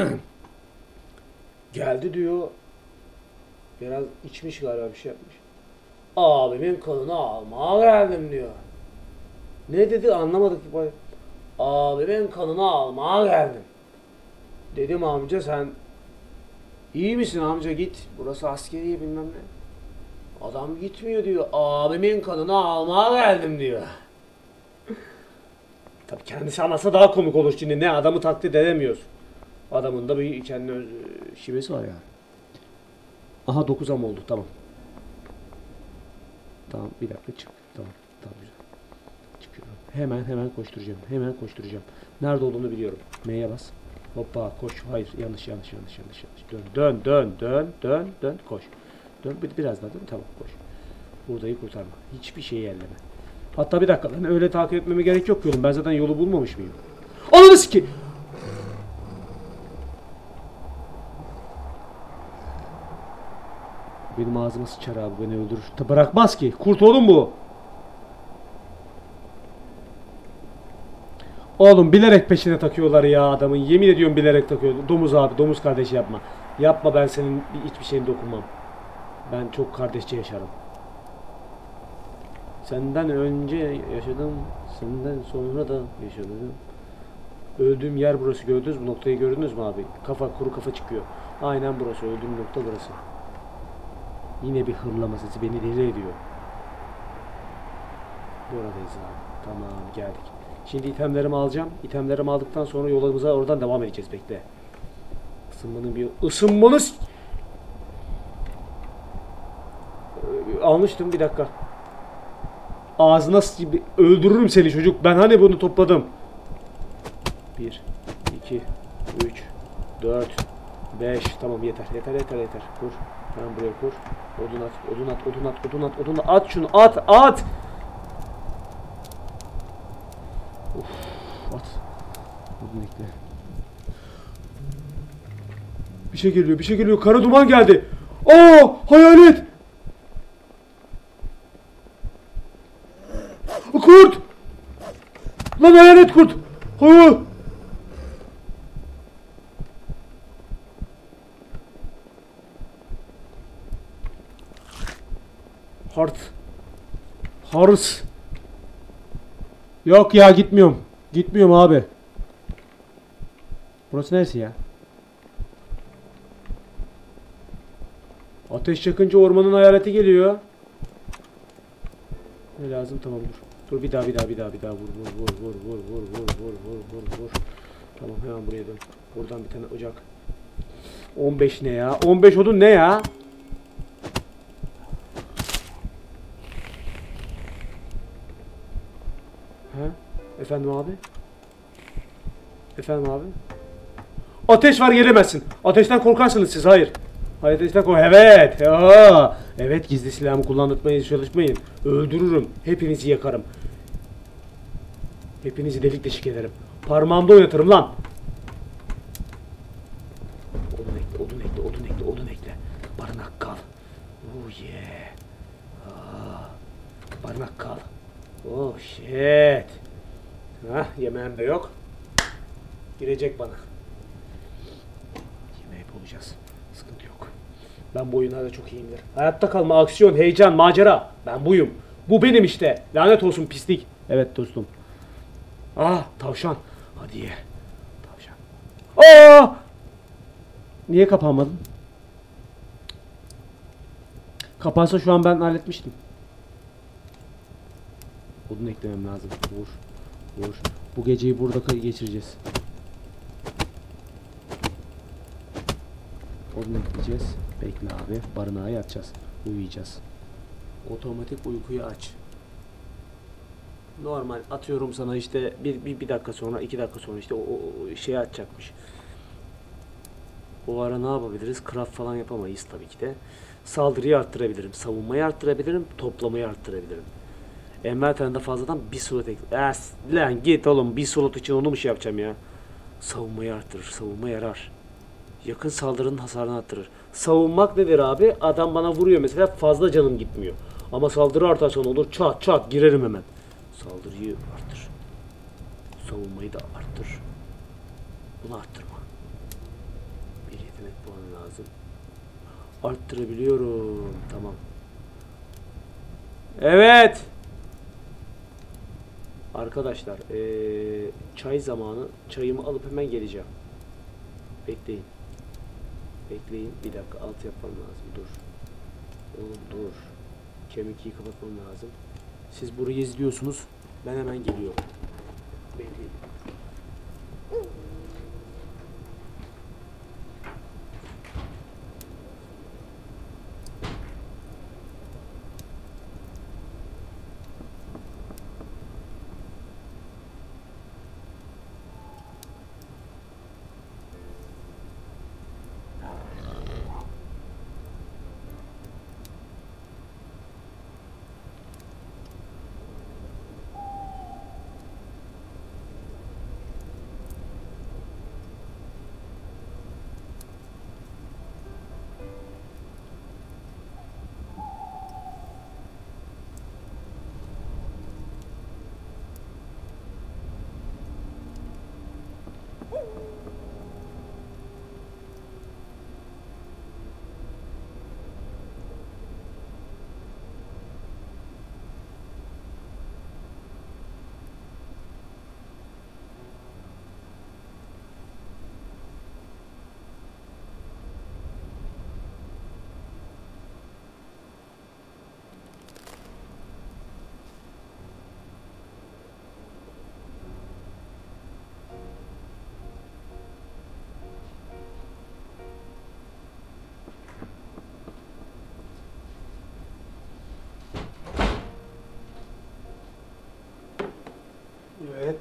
Geldi diyor. Biraz içmiş galiba bir şey yapmış. Abimin kanını almaya geldim diyor. Ne dedi anlamadık. Abimin kanını almaya geldim. Dedim amca sen iyi misin amca git. Burası askeriye bilmem ne. Adam gitmiyor diyor. Abimin kanını almaya geldim diyor. Tabii kendisi anlatsa daha komik olur şimdi. Ne adamı taklit edemiyoruz. Adamın da bir kendi öz- şivesi var yani. Aha 9 am oldu tamam. Tamam bir dakika çık. Hemen hemen koşturacağım. Hemen koşturacağım. Nerede olduğunu biliyorum. M'ye bas. Hoppa koş. Hayır yanlış yanlış yanlış yanlış yanlış. Dön dön dön dön dön dön koş. Dön bir, biraz daha mi? Tamam koş. Buradayı kurtarma. Hiçbir şeyi elleme. Hatta bir dakika lan öyle takip etmeme gerek yok yolum. Ben zaten yolu bulmamış mıyım? Ananı ki. Benim ağzıma sıçar abi beni öldürür. Ta bırakmaz ki. Kurt oğlum bu. Oğlum bilerek peşine takıyorlar ya adamın. Yemin ediyorum bilerek takıyor. Domuz abi, domuz kardeşi yapma. Yapma ben senin hiçbir şeyine dokunmam. Ben çok kardeşçe yaşarım. Senden önce yaşadım, senden sonra da yaşadım. Öldüğüm yer burası gördünüz mü? Noktayı gördünüz mü abi? Kafa kuru kafa çıkıyor. Aynen burası. Öldüğüm nokta burası. Yine bir hırlama sesi beni deli ediyor. Buradayız abi. Tamam geldik. Şimdi itemlerimi alacağım. İtemlerimi aldıktan sonra yolumuza oradan devam edeceğiz. Bekle. Isınmanın bir... Isınmanı... Almıştım bir dakika. Ağzına öldürürüm seni çocuk. Ben hani bunu topladım. 1 2 3 4 5 tamam yeter. Yeter yeter yeter. Kur. Hemen buraya kur. Odun at, odun at, odun at, odun at, odun at. At şunu at, at. Uf. Odun ekle. Bir şey geliyor, bir şey geliyor. Kara duman geldi. Aa, hayalet. Kurt. Lan hayalet kurt. Hayır. Hart. Hars. Yok ya gitmiyorum. Gitmiyorum abi. Burası neresi ya? Ateş yakınca ormanın hayaleti geliyor. Ne lazım? Tamam dur. Dur bir daha bir daha bir daha bir daha vur vur vur vur vur vur vur vur vur vur vur. Tamam hemen buraya dön. Buradan bir tane ocak. 15 ne ya? 15 odun ne ya? He? Efendim abi? Efendim abi? Ateş var gelemezsin. Ateşten korkarsınız siz. Hayır. Hayır ateşten kork. Evet. Ya. Evet gizli silahımı kullandırmaya çalışmayın. Öldürürüm. Hepinizi yakarım. Hepinizi delik deşik ederim. Parmağımda oynatırım lan. Odun ekle, odun ekle, odun ekle, odun ekle. Barınak kal. Oh yeah. Ah. Barınak kal. Oh shit. Hah yemeğim de yok. Girecek bana. Yemeği bulacağız. Sıkıntı yok. Ben bu oyunlarda çok iyiyimdir. Hayatta kalma, aksiyon, heyecan, macera. Ben buyum. Bu benim işte. Lanet olsun pislik. Evet dostum. Ah tavşan. Hadi ye. Tavşan. Aa! Niye kapanmadın? Kapansa şu an ben halletmiştim. Odun eklemem lazım. Vur. Vur. Bu geceyi burada geçireceğiz. Odun ekleyeceğiz. Bekle abi. Barınağa yatacağız. Uyuyacağız. Otomatik uykuyu aç. Normal atıyorum sana işte bir, bir, bir dakika sonra iki dakika sonra işte o, o şeyi açacakmış. O ara ne yapabiliriz? Craft falan yapamayız tabii ki de. Saldırıyı arttırabilirim, savunmayı arttırabilirim, toplamayı arttırabilirim. Envanterinde fazladan bir slot ek... Es, lan git oğlum bir slot için onu mu şey yapacağım ya? Savunmayı arttırır, savunma yarar. Yakın saldırının hasarını arttırır. Savunmak nedir abi? Adam bana vuruyor mesela fazla canım gitmiyor. Ama saldırı artarsa ne olur? Çat çat girerim hemen. Saldırıyı arttır. Savunmayı da arttır. Bunu arttırma. Bir yetenek puanı lazım. Arttırabiliyorum. Tamam. Evet. Arkadaşlar eee, çay zamanı. Çayımı alıp hemen geleceğim. Bekleyin. Bekleyin. Bir dakika alt yapmam lazım. Dur. Oğlum dur. Kemik kapatmam lazım. Siz burayı izliyorsunuz. Ben hemen geliyorum. Bekleyin.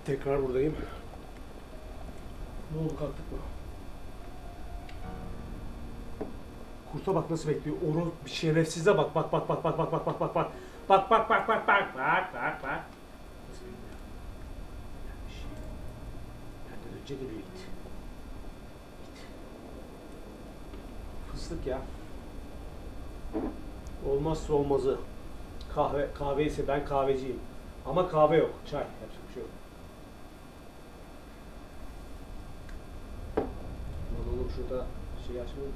Tekrar buradayım. Ne oldu kalktık mı? Kurta bak nasıl bekliyor. Oru bir şerefsize bak bak bak bak bak bak bak bak bak bak. Bak bak bak bak bak bak bak bak. Nasıl bekliyor? Gelmiş. Bence de bir it. İt. Fıstık ya. Olmazsa olmazı. Kahve, kahve ise ben kahveciyim. Ama kahve yok. Çay. Yapacak bir şey yok. Lan oğlum şurada şey açmayı ya.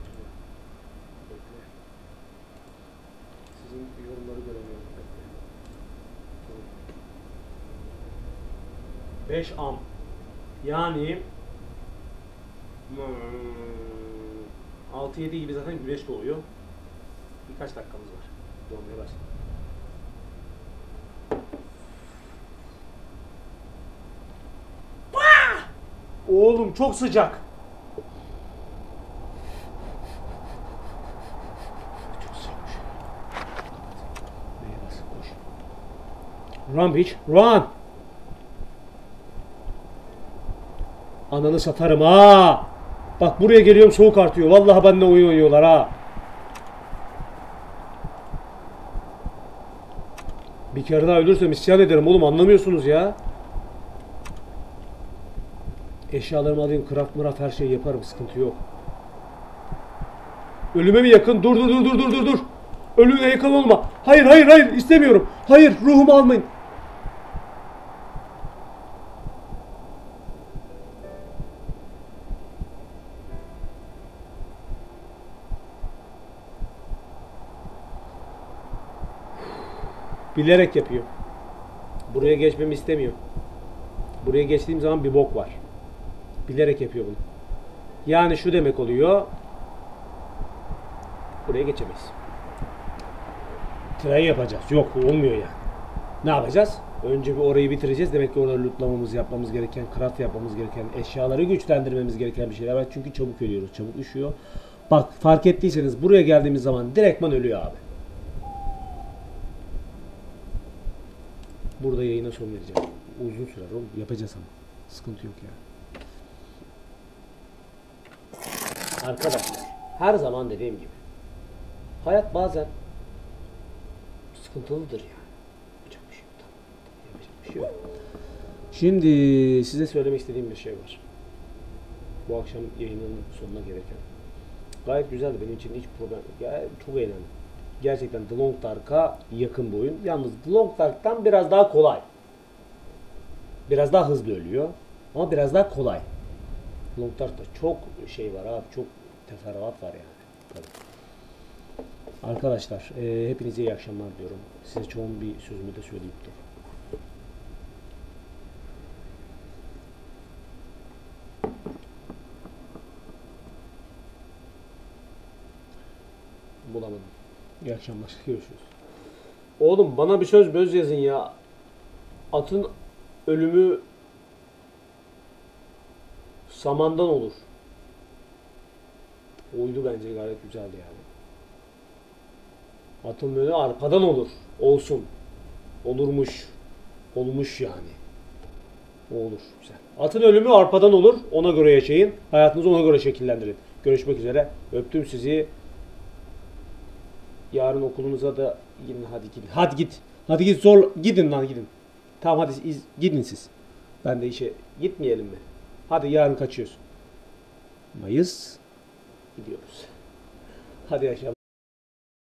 Bekle. Sizin yorumları göremiyorum. Bekle. 5 am. Yani hmm, 6-7 gibi zaten güneş doğuyor. Birkaç dakikamız var. Doğmaya başladı. Oğlum çok sıcak. Çok sıcakmış. Neye bas, koş. Run bitch, run! Ananı satarım ha! Bak buraya geliyorum soğuk artıyor. Vallahi benimle oyun oynuyorlar ha. Bir kere daha ölürsem isyan ederim oğlum anlamıyorsunuz ya. Eşyalarımı alayım, craft mıraf her şeyi yaparım, sıkıntı yok. Ölüme mi yakın? Dur dur dur dur dur dur dur. Ölüme yakın olma. Hayır hayır hayır istemiyorum. Hayır ruhumu almayın. Bilerek yapıyor. Buraya geçmemi istemiyor. Buraya geçtiğim zaman bir bok var. Bilerek yapıyor bunu. Yani şu demek oluyor. Buraya geçemeyiz. Tren yapacağız. Yok olmuyor yani. Ne yapacağız? Önce bir orayı bitireceğiz. Demek ki orada lootlamamız, yapmamız gereken, craft yapmamız gereken, eşyaları güçlendirmemiz gereken bir şeyler var. Çünkü çabuk ölüyoruz, çabuk üşüyor. Bak fark ettiyseniz buraya geldiğimiz zaman direktman ölüyor abi. Burada yayına son vereceğim. Uzun sürer oğlum. Yapacağız ama. Sıkıntı yok ya. Arkadaşlar her zaman dediğim gibi hayat bazen sıkıntılıdır yani. Yapacak bir şey yok. Yapacak bir şey yok. Şimdi size söylemek istediğim bir şey var. Bu akşam yayının sonuna gelirken. Gayet güzeldi benim için hiç problem yok. Ya, çok eğlendim. Gerçekten The Long Dark'a yakın bir oyun. Yalnız The Long Dark'tan biraz daha kolay. Biraz daha hızlı ölüyor. Ama biraz daha kolay. Long Dark'ta çok şey var abi. Çok teferruat var yani. Tabii. Arkadaşlar e, hepinize iyi akşamlar diyorum. Size çoğun bir sözümü de söyleyip dur. Bulamadım. İyi akşamlar. Görüşürüz. Oğlum bana bir söz böz yazın ya. Atın ölümü samandan olur. Oydu bence gayet güzeldi yani. Atın ölümü arkadan olur. Olsun. Olurmuş. Olmuş yani. O olur. Güzel. Atın ölümü arpadan olur. Ona göre yaşayın. Hayatınızı ona göre şekillendirin. Görüşmek üzere. Öptüm sizi. Yarın okulunuza da gidin hadi gidin. Hadi git. Hadi git zor gidin lan gidin. Tamam hadi iz, gidin siz. Ben de işe gitmeyelim mi? Hadi yarın kaçıyoruz. Mayıs gidiyoruz. Hadi yaşam.